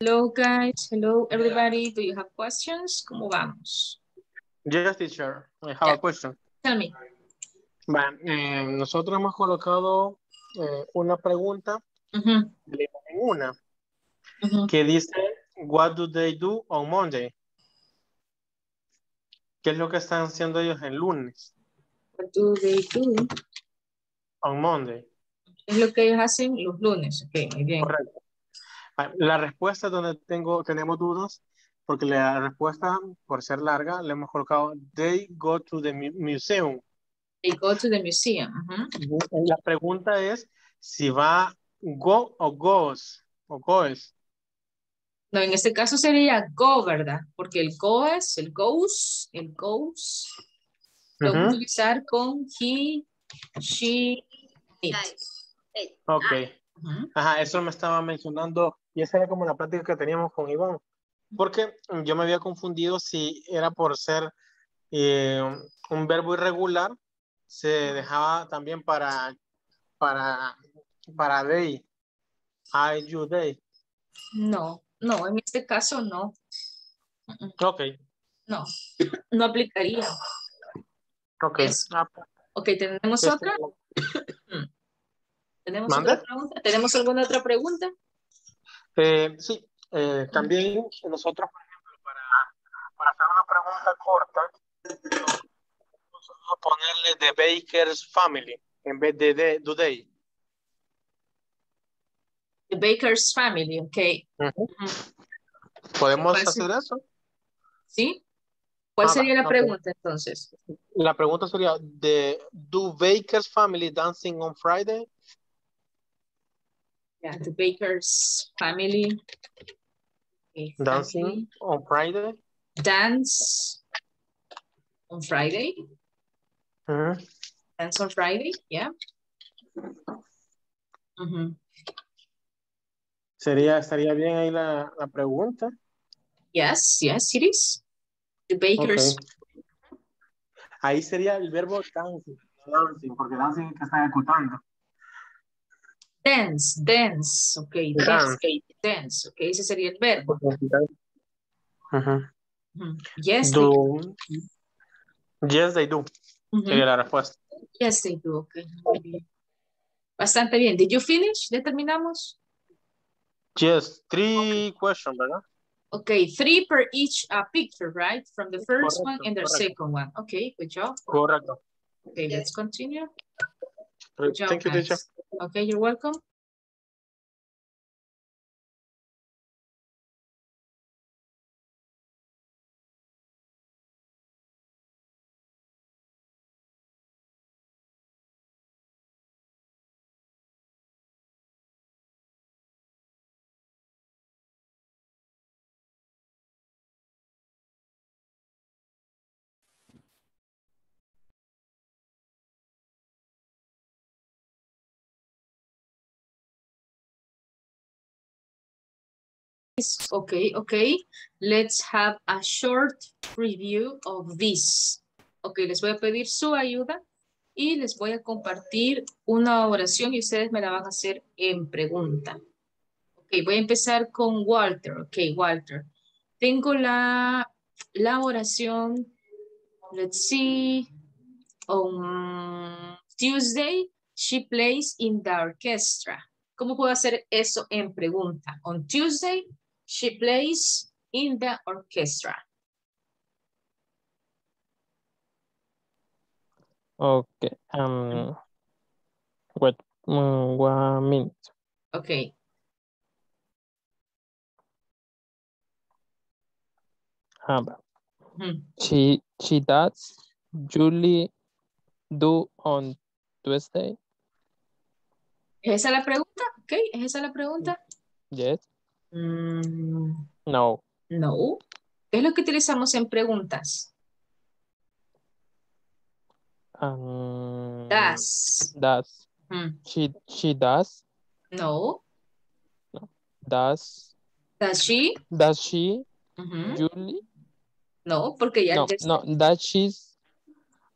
Hello, guys. Hello, everybody. Do you have questions? ¿Cómo vamos? Yes, teacher. I have a question. Tell me. Va, eh, nosotros hemos colocado eh, una pregunta, la imagen una, que dice, what do they do on Monday? ¿Qué es lo que están haciendo ellos el lunes? What do they do? On Monday. Es lo que ellos hacen los lunes. Ok, muy bien. Correcto. Va, La respuesta es donde tengo, tenemos dudas, porque la respuesta, por ser larga, le hemos colocado, they go to the mu- museum. They go to the museum. La pregunta es si va go o goes, o goes. No, en este caso sería go, ¿verdad? Porque el go es, el goes, el goes, lo voy a utilizar con he, she, it. Ok. Ajá, eso me estaba mencionando y esa era como la práctica que teníamos con Iván. Porque yo me había confundido si era por ser eh, un verbo irregular, se dejaba también para, para, para they. I, you, they. No, no, en este caso no. Ok, No, no aplicaría. ok. Ah, Ok, ¿tenemos Este, otra? ¿Tenemos ¿Mande? otra pregunta? ¿Tenemos alguna otra pregunta? eh, sí, eh, también nosotros, por ejemplo, para, para hacer una pregunta corta, vamos a ponerle The Baker's Family en vez de, do they. The Baker's Family, ok. ¿Podemos ¿Cuál hacer eso? ¿Sí? ¿Cuál Ah, sería la pregunta entonces? La pregunta sería, de, ¿do Baker's Family dancing on Friday? Yeah, the Baker's Family. Okay, Dancing family. on Friday? Dance on Friday. Ujú. Dance on Friday, yeah. Ujú. Sería, estaría bien ahí la, la pregunta. Yes, yes, it is. The Baker's Ok. Ahí sería el verbo dancing, dancing, porque dancing es que está ejecutando. Dance, dance, ok, dance, Dance. ok, dance, ok, ese sería el verbo. Ujú. Ujú. Yes, Do, yes, they do. Sería la respuesta. they, yes, they do, ok, muy bien. Bastante bien. Did you finish? ¿Ya terminamos? Yes, three questions, ¿verdad? Okay, three per each uh, picture, right? From the first one and the correcto. second one. Okay, good job. Correcto. Okay, let's continue. Good job, Thank you, teacher. Okay, you're welcome. Okay, okay. Let's have a short review of this. Ok, les voy a pedir su ayuda y les voy a compartir una oración y ustedes me la van a hacer en pregunta. Ok, voy a empezar con Walter. Ok, Walter. Tengo la, la oración, let's see, on Tuesday, she plays in the orchestra. ¿Cómo puedo hacer eso en pregunta? On Tuesday, she plays in the orchestra. Okay. Um. What? mm, one minute. Okay. Va. Ujú. She she does. Julie do on Tuesday. ¿Es esa la pregunta? Ok, ¿es esa la pregunta? Yes. Mm, No. no. ¿Qué es lo que utilizamos en preguntas? Um, Does. Does. Mm, She she does. No. Does Does she? does she? Ujú. Julie. No, porque ya No no. Does she's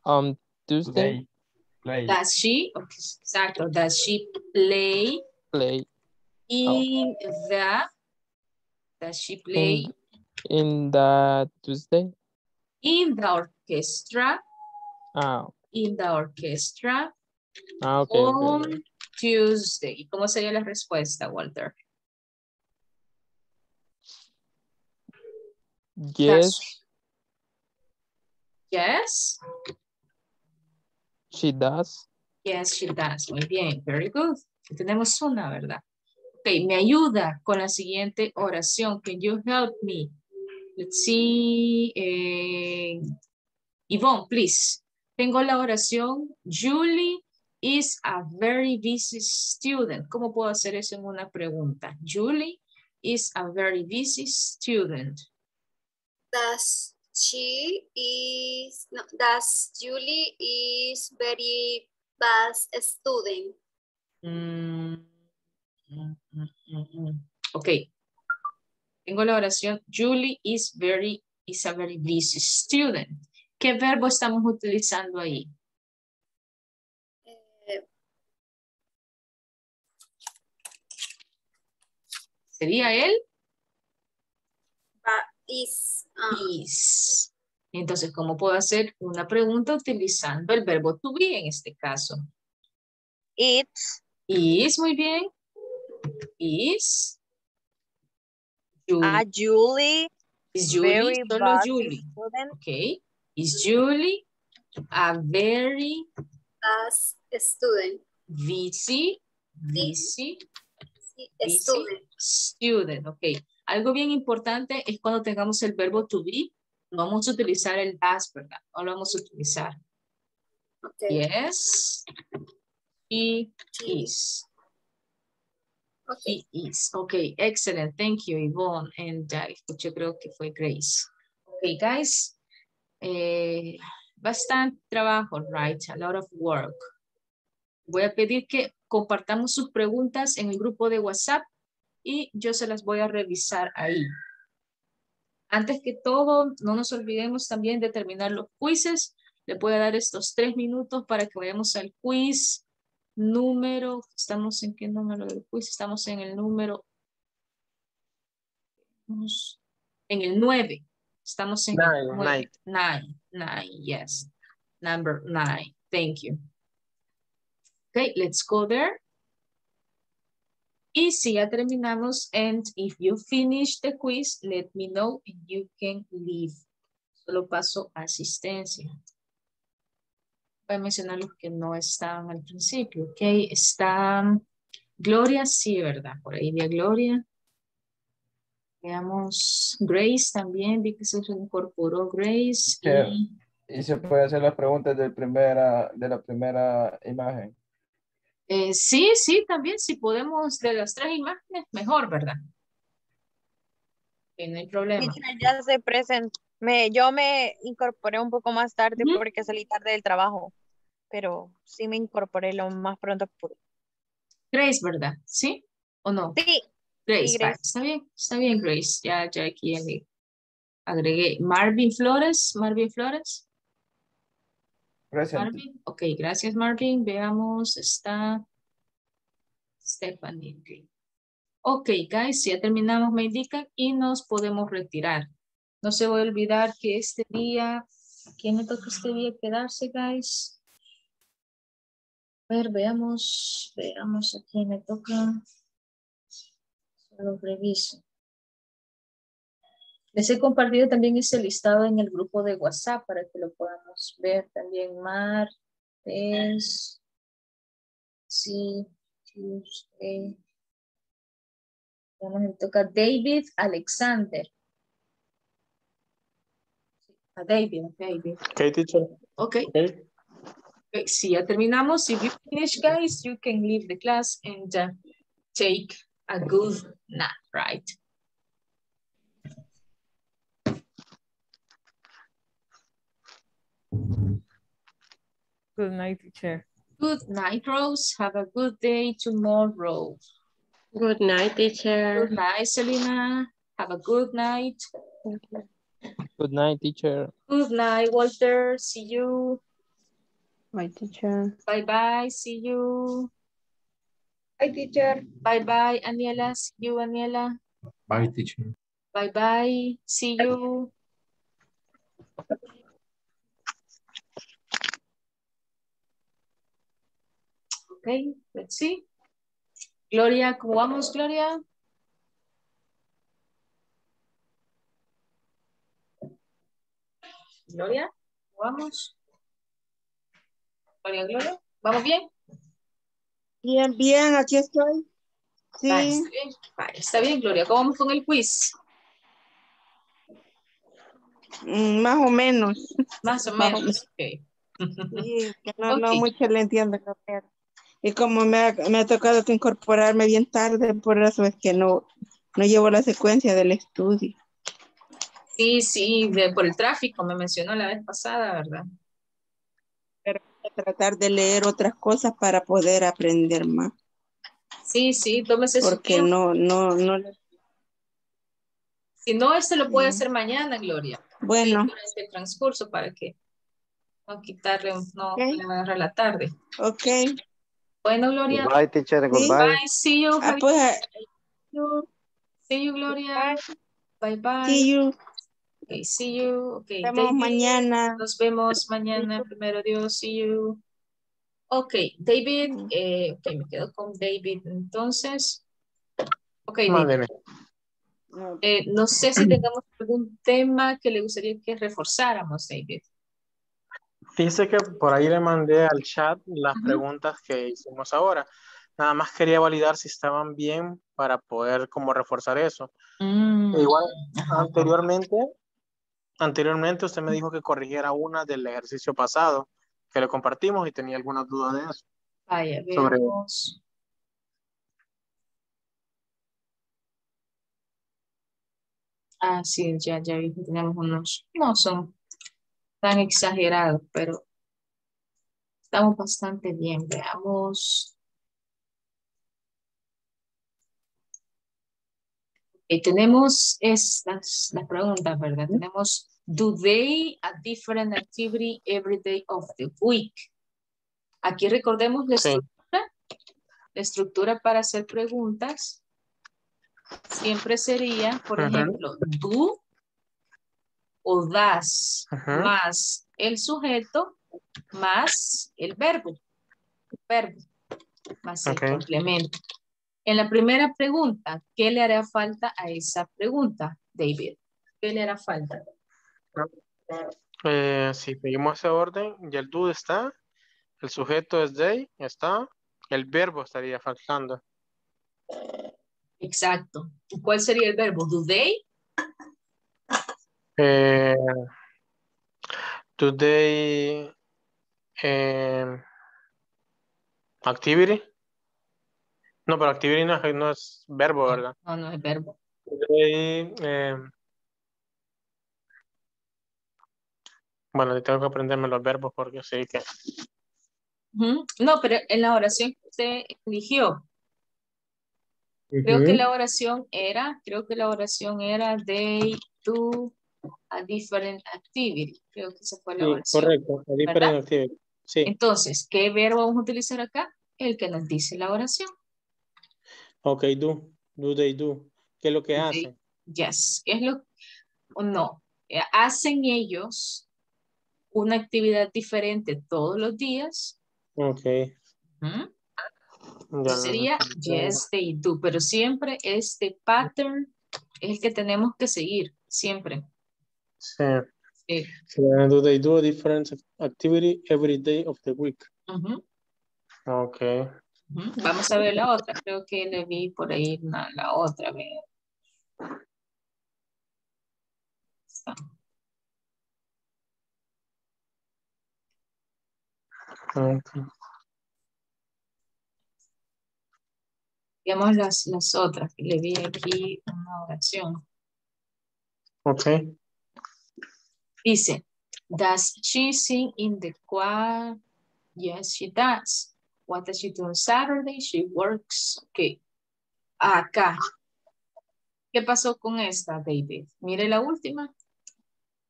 on Tuesday Play. Does she? Ok, exacto. Does she play play In the, does she play In, in the Tuesday? in the orchestra? Ah, In the orchestra ah okay, okay, on okay. Tuesday. ¿Cómo sería la respuesta, Walter? Yes, Yes. she does. Yes, she does. Muy bien, very good. Tenemos una, ¿verdad? Ok, me ayuda con la siguiente oración. Can you help me? Let's see. eh, Yvonne, please. Tengo la oración. Julie is a very busy student. ¿Cómo puedo hacer eso en una pregunta? Julie is a very busy student. Does she is no, does Julie is very fast student? Mm. Ok. Tengo la oración. Julie is very is a very busy student. ¿Qué verbo estamos utilizando ahí? Eh, ¿Sería él? is ah, Is. Entonces, ¿cómo puedo hacer una pregunta utilizando el verbo to be en este caso? It's Is, muy bien. Is. Julie. a Julie Is Julie, very solo Julie. student. Okay. Is Julie a very fast student. busy, busy, student. student? Ok. Algo bien importante es cuando tengamos el verbo to be, no vamos a utilizar el das, ¿verdad? No lo vamos a utilizar. Okay. Yes. He is. Okay. He is. Ok, excellent. Thank you, Yvonne. And uh, escuché, creo que fue Grace. Ok, guys. Eh, bastante trabajo, right? A lot of work. Voy a pedir que compartamos sus preguntas en el grupo de WhatsApp y yo se las voy a revisar ahí. Antes que todo, no nos olvidemos también de terminar los quizzes. Le voy a dar estos tres minutos para que vayamos al quiz número, ¿estamos en qué número del quiz? Estamos en el número, en el 9. Estamos en el Nine, nueve. Nine, nine, yes. Number nine. Thank you. Okay, let's go there. Y si ya terminamos, and if you finish the quiz, let me know and you can leave. Solo paso asistencia. Voy a mencionar los que no estaban al principio, ok. Está Gloria, sí, ¿verdad? Por ahí vi a Gloria. Veamos, Grace también, vi que se incorporó Grace. Sí. Y, Y se puede hacer las preguntas del primera, de la primera imagen. eh, sí, sí, también, si podemos de las tres imágenes, mejor, ¿verdad? Ok, no hay problema. Ya se present. Me, yo me incorporé un poco más tarde porque salí tarde del trabajo, pero sí me incorporé lo más pronto que pude. Grace, ¿verdad? ¿Sí o no? Sí, Grace, sí, va, Grace. está bien, está bien, Grace. Ya, ya aquí ya le agregué. Marvin Flores, Marvin Flores. Present. Marvin, ok, gracias Marvin. Veamos, está Stephanie. ok. Ok, guys, ya terminamos, me indican, y nos podemos retirar. No se va a olvidar que este día, ¿quién me toca este día quedarse, guys? A ver, veamos, veamos a quién me toca. Solo reviso. Les he compartido también ese listado en el grupo de WhatsApp para que lo podamos ver también. Martes, sí, Tuesday. Vamos, me toca David Alexander. A David, David. Okay, teacher. Okay. Okay. Okay, si ya terminamos, if you finish, guys, you can leave the class and uh, take a good nap, right? Good night, teacher. Good night, Rose. Have a good day tomorrow. Good night, teacher. Good night, Selena. Have a good night. Good night, teacher. Good night, Walter. See you. My teacher. Bye-bye. See you. Bye, teacher. Bye bye, Aniela. See you, Aniela. Bye, teacher. Bye bye. See you. Okay, let's see. Gloria, ¿cómo vamos, Gloria? Gloria, ¿cómo vamos? Gloria, Gloria, ¿vamos bien? Bien, bien, aquí estoy. Sí. Vale, está bien, Vale, está bien, Gloria. ¿Cómo vamos con el quiz? Mm, más o menos. Más o Más menos, ok. Sí, que no, no mucho le entiendo. Y como me ha, me ha tocado que incorporarme bien tarde, por eso es que no, no llevo la secuencia del estudio. Sí, sí, de- por el tráfico me mencionó la vez pasada, ¿verdad? Pero voy a tratar de leer otras cosas para poder aprender más. Sí, sí, tómese Porque no, no, no. Si no, este lo puede Mm. hacer mañana, Gloria. Bueno. Sí, el transcurso para que no quitarle, no Ok. le agarre la tarde. Ok. Bueno, Gloria. Goodbye, teacher. Goodbye. Bye, see you. Ah, pues, See you, Gloria. Bye, bye. see you. Okay, see you. Okay, Nos vemos David, mañana. Nos vemos mañana, primero Dios. See you. Ok, David, eh, ok, me quedo con David entonces. Ok, David. Eh, no sé si tengamos algún tema que le gustaría que reforzáramos, David. Fíjese que por ahí le mandé al chat las preguntas que hicimos ahora. Nada más quería validar si estaban bien para poder como reforzar eso. Mm, Igual, anteriormente, anteriormente usted me dijo que corrigiera una del ejercicio pasado que le compartimos y tenía algunas dudas de eso. Vaya, Sobre- veamos. Ah, sí, ya, ya vi que tenemos unos, no son tan exagerados, pero estamos bastante bien. Veamos. Ok, tenemos estas, las preguntas, ¿verdad? Tenemos, do they a different activity every day of the week? Aquí recordemos la Sí. estructura. La estructura para hacer preguntas siempre sería, por ejemplo, do o das más el sujeto más el verbo. El verbo más el Ok. complemento. En la primera pregunta, ¿qué le hará falta a esa pregunta, David? ¿Qué le hará falta? Eh, si seguimos ese orden, ya el do está, el sujeto es they, está, el verbo estaría faltando. Exacto. ¿Y ¿Cuál sería el verbo? ¿Do they? Eh, do they eh, activity? No, pero activity no, es- no es verbo, ¿verdad? No, no es verbo. Eh, bueno, tengo que aprenderme los verbos porque sí que. No, pero en la oración que usted eligió, creo que la oración era, creo que la oración era they do a different activity. Creo que esa fue la Sí, oración. correcto, a different ¿verdad? activity. Sí, Entonces, ¿qué verbo vamos a utilizar acá? El que nos dice la oración. Ok, do, do they do. ¿Qué es lo que hacen? Yes. ¿Qué es lo o no? Eh, ¿Hacen ellos una actividad diferente todos los días? Ok, ¿Mm? ya sería yes, they do, pero siempre este pattern es el que tenemos que seguir, siempre. Sí. Sí. So, do they do a different activity every day of the week? Ujú, Ok. Vamos a ver la otra, creo que le vi por ahí una- la otra. a ver. Está. ok. Veamos las, las otras, le vi aquí una oración. Ok. Dice, does she sing in the choir? Yes, she does. What does she do on Saturday? She works. Ok. Acá. ¿Qué pasó con esta, David? Mire la última.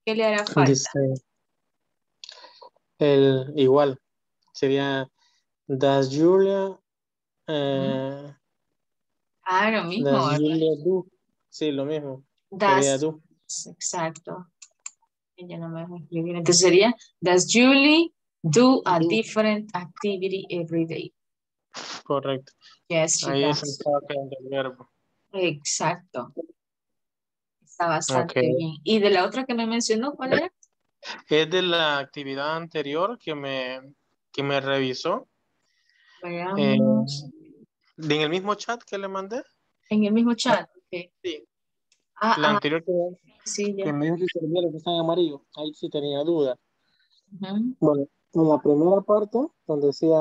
¿Qué le hará falta? Dice, el igual sería Does Julia eh, Ah, lo mismo. does. Julia do? Sí, lo mismo. Does, do. exacto. Ella no me dejó escribir. Entonces sería, does Julie do a different activity every day? Correcto. Yes, she Ahí does. se estaba quedando el verbo. Exacto. Está bastante bien. ¿Y de la otra que me mencionó, cuál era? Es de la actividad anterior que me, que me revisó. Eh, Veamos. de en el mismo chat que le mandé. En el mismo chat. ok. Sí. Ah, La ah, anterior que, sí, que me dijo que servía lo que está en amarillo. Ahí sí tenía duda. Ujú. Bueno, en la primera parte, donde decía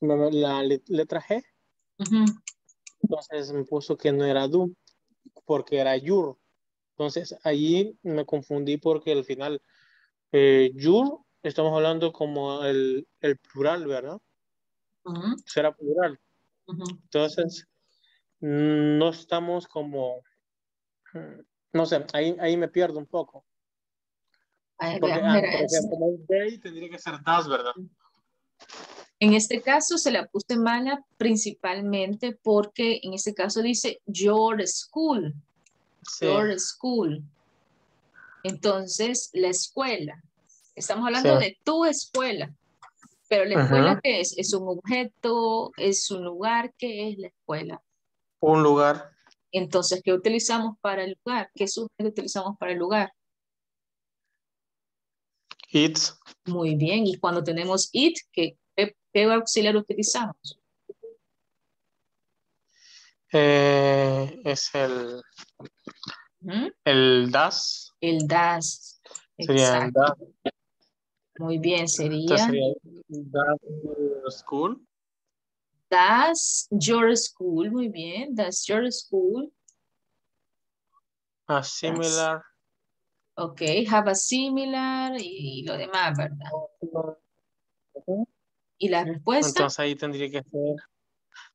la le- letra G, entonces me puso que no era do, porque era your. Entonces allí me confundí porque al final, eh, your, estamos hablando como el, el plural, ¿verdad? Será plural. Entonces, no estamos como, mm, no sé, ahí, ahí me pierdo un poco. Porque, veamos, ah, mira, por es- ejemplo, como es they, tendría que ser das, ¿verdad? En este caso se la puse mala principalmente porque en este caso dice your school, Sí. your school. Entonces, la escuela. Estamos hablando Sí. de tu escuela. Pero la escuela, Ajá. ¿qué es? Es un objeto, es un lugar, ¿qué es la escuela? Un lugar. Entonces, ¿qué utilizamos para el lugar? ¿Qué sujeto utilizamos para el lugar? It's, Muy bien. Y cuando tenemos it, ¿qué, qué, auxiliar utilizamos? eh, es el, ¿Mm? el das. El das. Sería el das. Muy bien, sería sería das school. Does your school, muy bien, does your school, A similar. Ok, have a similar y, lo demás, ¿verdad? Y la respuesta, Entonces ahí tendría que ser,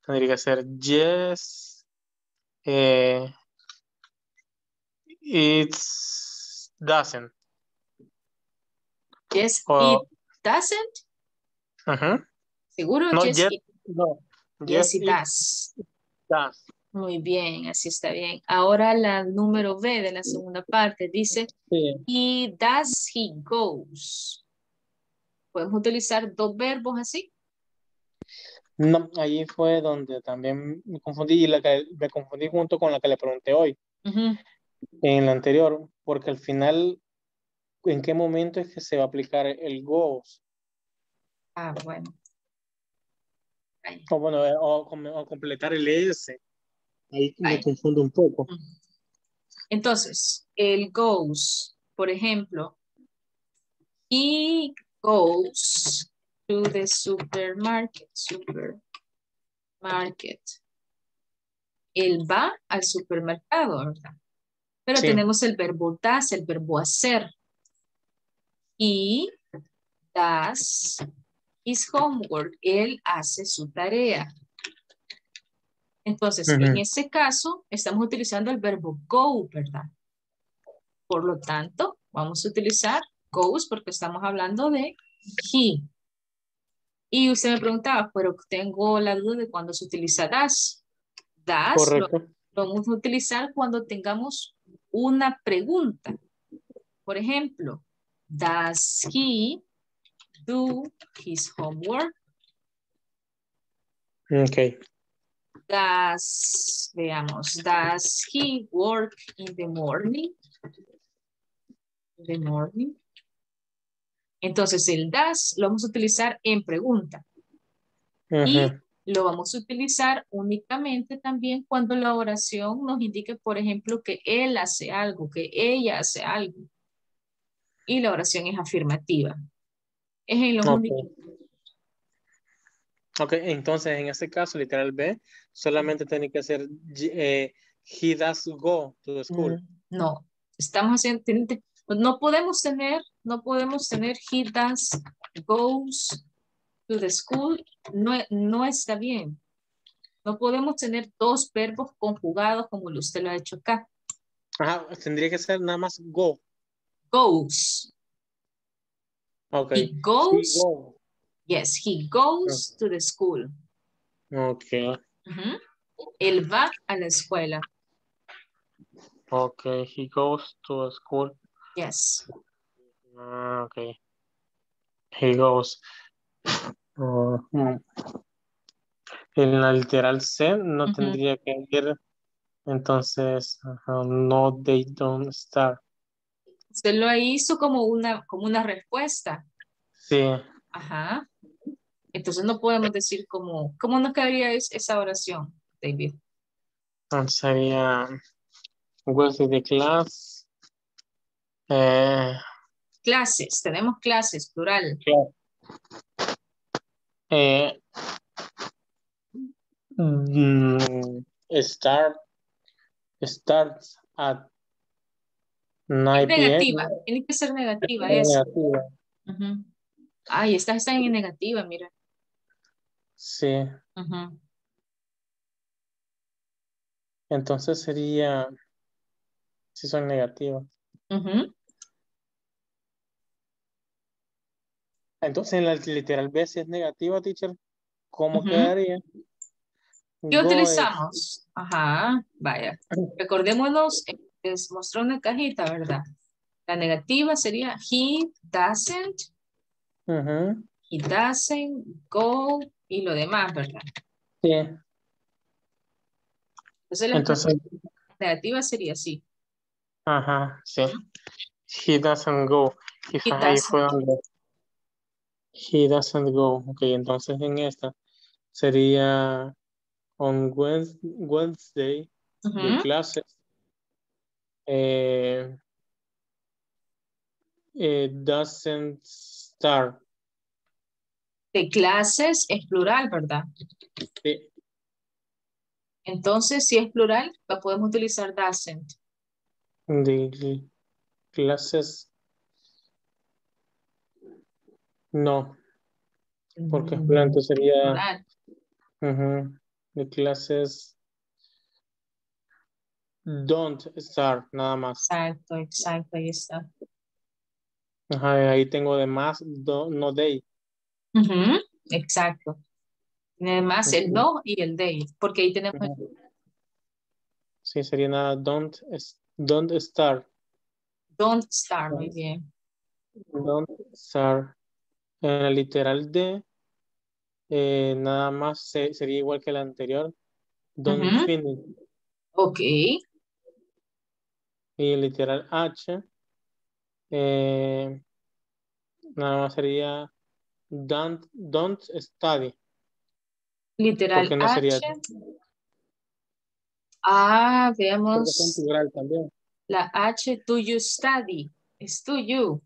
tendría que ser yes. eh, it's doesn't. yes, O- it doesn't, Ajá. seguro, No, yes, yes, it, no. yes, it it does. does. Muy bien, así está bien. Ahora la número B de la segunda parte dice, Sí. he does, he goes. Podemos utilizar dos verbos así. No, ahí fue donde también me confundí y la que me confundí junto con la que le pregunté hoy, en la anterior, porque al final, ¿en qué momento es que se va a aplicar el goes? Ah, bueno. O bueno, eh, o completar el S. Ahí me confundo un poco. Entonces, el goes, por ejemplo, he goes to the supermarket, supermarket. Él va al supermercado, ¿verdad? Pero Sí. tenemos el verbo das, el verbo hacer. Y does his homework. Él hace su tarea. Entonces, en Ujú. ese caso, estamos utilizando el verbo go, ¿verdad? Por lo tanto, vamos a utilizar goes porque estamos hablando de he. Y usted me preguntaba, pero tengo la duda de cuándo se utiliza das. Das lo vamos a utilizar cuando tengamos una pregunta. Por ejemplo, does he do his homework? Ok. Does, veamos, does he work in the morning? In the morning. Entonces, el does lo vamos a utilizar en pregunta y lo vamos a utilizar únicamente también cuando la oración nos indique, por ejemplo, que él hace algo, que ella hace algo. Y la oración es afirmativa. Es en lo Ok. único. Ok, entonces en este caso, literal B, solamente tiene que ser eh, he does go to the school. No, estamos haciendo, te- no podemos tener, no podemos tener he does, goes to the school, no, no está bien. No podemos tener dos verbos conjugados como usted lo ha hecho acá. Ajá, tendría que ser nada más go. Goes, Ok. he goes, go. Yes, he goes to the school. Okay. Ujú. Él va a la escuela. Okay. He goes to school. Yes. Ah, okay. He goes. Ujú. En la literal C no Ujú. tendría que ir. Entonces, no, they don't start. Usted lo hizo como una, como una respuesta. Sí. Ajá. Entonces no podemos decir como, ¿cómo nos quedaría es- esa oración, David? Sería was the class. Eh, Clases, tenemos clases, plural. eh, mm, start starts at 9 Es p.m. negativa, tiene que ser negativa Es esa. negativa. Ujú. Ay, esta está en negativa, mira. Sí. Entonces sería si son negativas. Entonces en la literal B si es negativa, teacher, ¿cómo quedaría? ¿Qué Go es- utilizamos? Ajá, vaya. Recordémonos, les mostró una cajita, ¿verdad? La negativa sería he doesn't, he doesn't go y lo demás, ¿verdad? Sí. Entonces la Entonces, negativa sería así. ajá, sí. He doesn't go. Ahí doesn't fue donde. He doesn't go. Ok, entonces en esta sería on Wednes- Wednesday de Ujú. clases. Eh, eh, doesn't start. De clases es plural, ¿verdad? Sí. Entonces, si es plural, la podemos utilizar doesn't. De clases. No, porque es Mm, sería plural. ujú, de clases don't start, nada más. Exacto, exacto, ahí está. Ajá, ahí tengo de más, do- no Ujú, Exacto. Además, el Ujú. no y el they, porque ahí tenemos el. Sí, sería nada, don't, don't start, don't start, muy bien. don't start. En la literal de, eh, nada más se- sería igual que la anterior, don't finish. Ok, Y el literal H, eh, nada más sería don't, don't study, literal no sería, H. Ah, veamos también. la H, do you study? Es to you.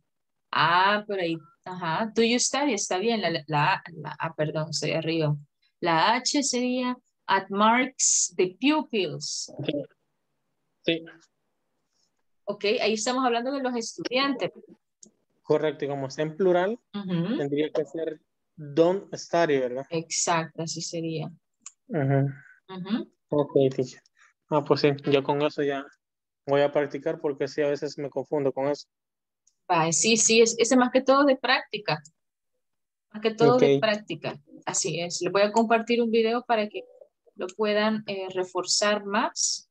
Ah, por ahí, ajá, do you study? Está bien, la, la, la A, perdón, estoy arriba. La H sería at marks the pupils. Sí. Sí, Ok, ahí estamos hablando de los estudiantes. Correcto, y como está en plural, tendría que ser don't study, ¿verdad? Exacto, así sería. Ujú. Ujú. Ok, teacher. Ah, pues sí, yo con eso ya voy a practicar porque sí, a veces me confundo con eso. Ay, sí, sí, es, es más que todo de práctica. Más que todo de Ok. práctica. Así es. Les voy a compartir un video para que lo puedan eh, reforzar más.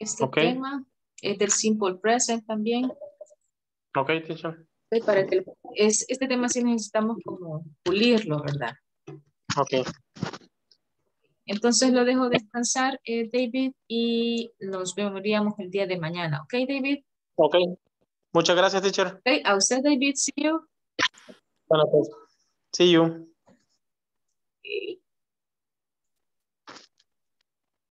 Este tema es del simple present también. Ok, teacher. eh, Para que es, este tema sí necesitamos como pulirlo, ¿verdad? Ok. Entonces lo dejo descansar, eh, David, y nos veríamos el día de mañana. ¿Ok, David? Ok. Muchas gracias, teacher. Ok, a usted, David, see you. Bueno, pues, see you. Ok.